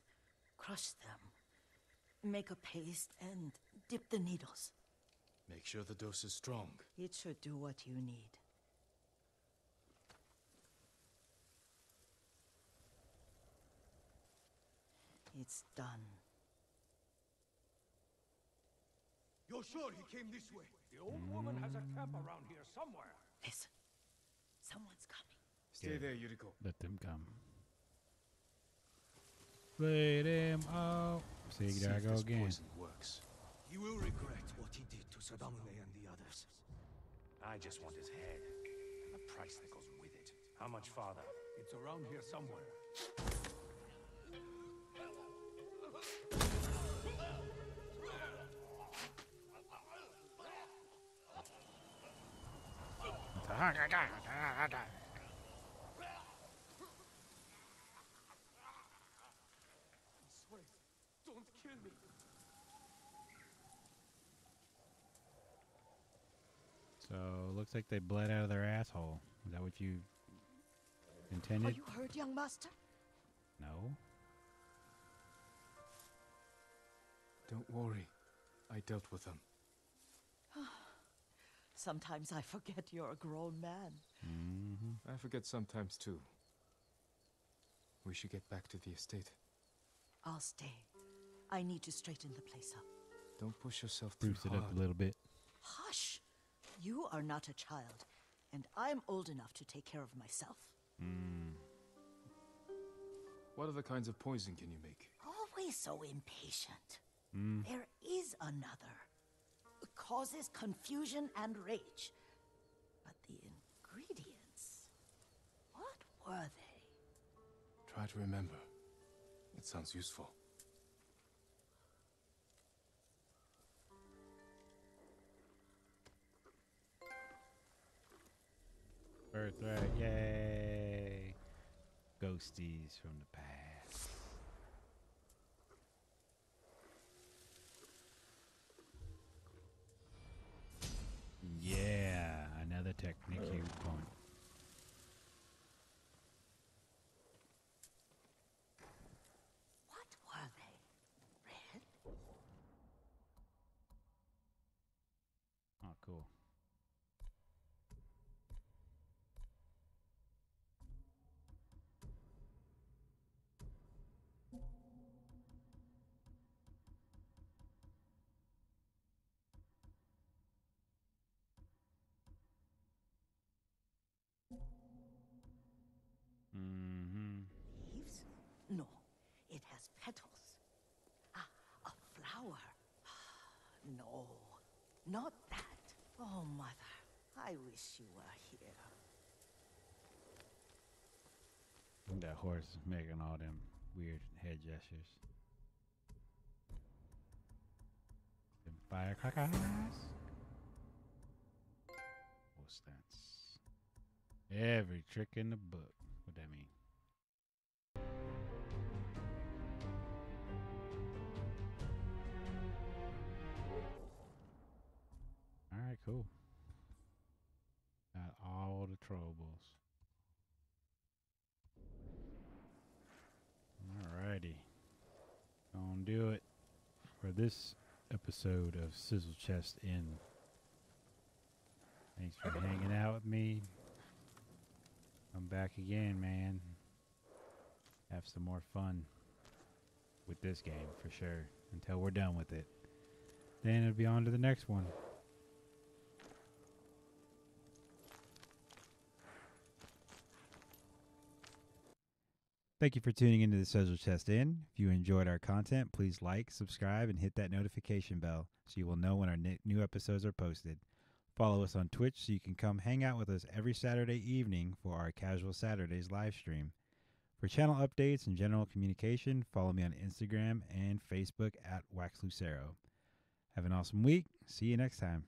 crush them, make a paste, and dip the needles. Make sure the dose is strong. It should do what you need. It's done. You're sure he came this way? The old woman has a camp around here somewhere. Listen. Someone's coming. Stay there, Yuriko. Let them come. Let them out. See, See there I go again. works. He will regret what he did to Sadamune and the others. I just want his head, and the price that goes with it. How much farther? It's around here somewhere. Ah, This way. Don't kill me. So looks like they bled out of their asshole. Is that what you intended? Are you hurt, young master? No. Don't worry. I dealt with them. Sometimes I forget you're a grown man. Mm-hmm. I forget sometimes too. We should get back to the estate. I'll stay. I need to straighten the place up. Don't push yourself too Spruce it up a little bit. Hush! You are not a child, and I'm old enough to take care of myself. Mm. What other kinds of poison can you make? Always so impatient. Mm. There is another. It causes confusion and rage. But the ingredients. What were they? Try to remember. It sounds useful. Birthright, yay! Ghosties from the past. Yeah, another technique point. What were they? Red? Oh, cool. Mm-hmm. Leaves? No, it has petals. Ah, a flower. No, not that. Oh, mother, I wish you were here. That horse is making all them weird head gestures. Them firecrackers. What's that? Every trick in the book. What that mean? All right, cool. All the troubles. Alrighty. Gonna do it for this episode of Sizzle Chest Inn. Thanks for hanging out with me. I'm back again, man. Have some more fun with this game for sure until we're done with it. Then it'll be on to the next one. Thank you for tuning into the Sizzle Chest Inn. If you enjoyed our content, please like, subscribe, and hit that notification bell so you will know when our new episodes are posted. Follow us on Twitch so you can come hang out with us every Saturday evening for our Casual Saturdays live stream. For channel updates and general communication, follow me on Instagram and Facebook at Wax Lucero. Have an awesome week. See you next time.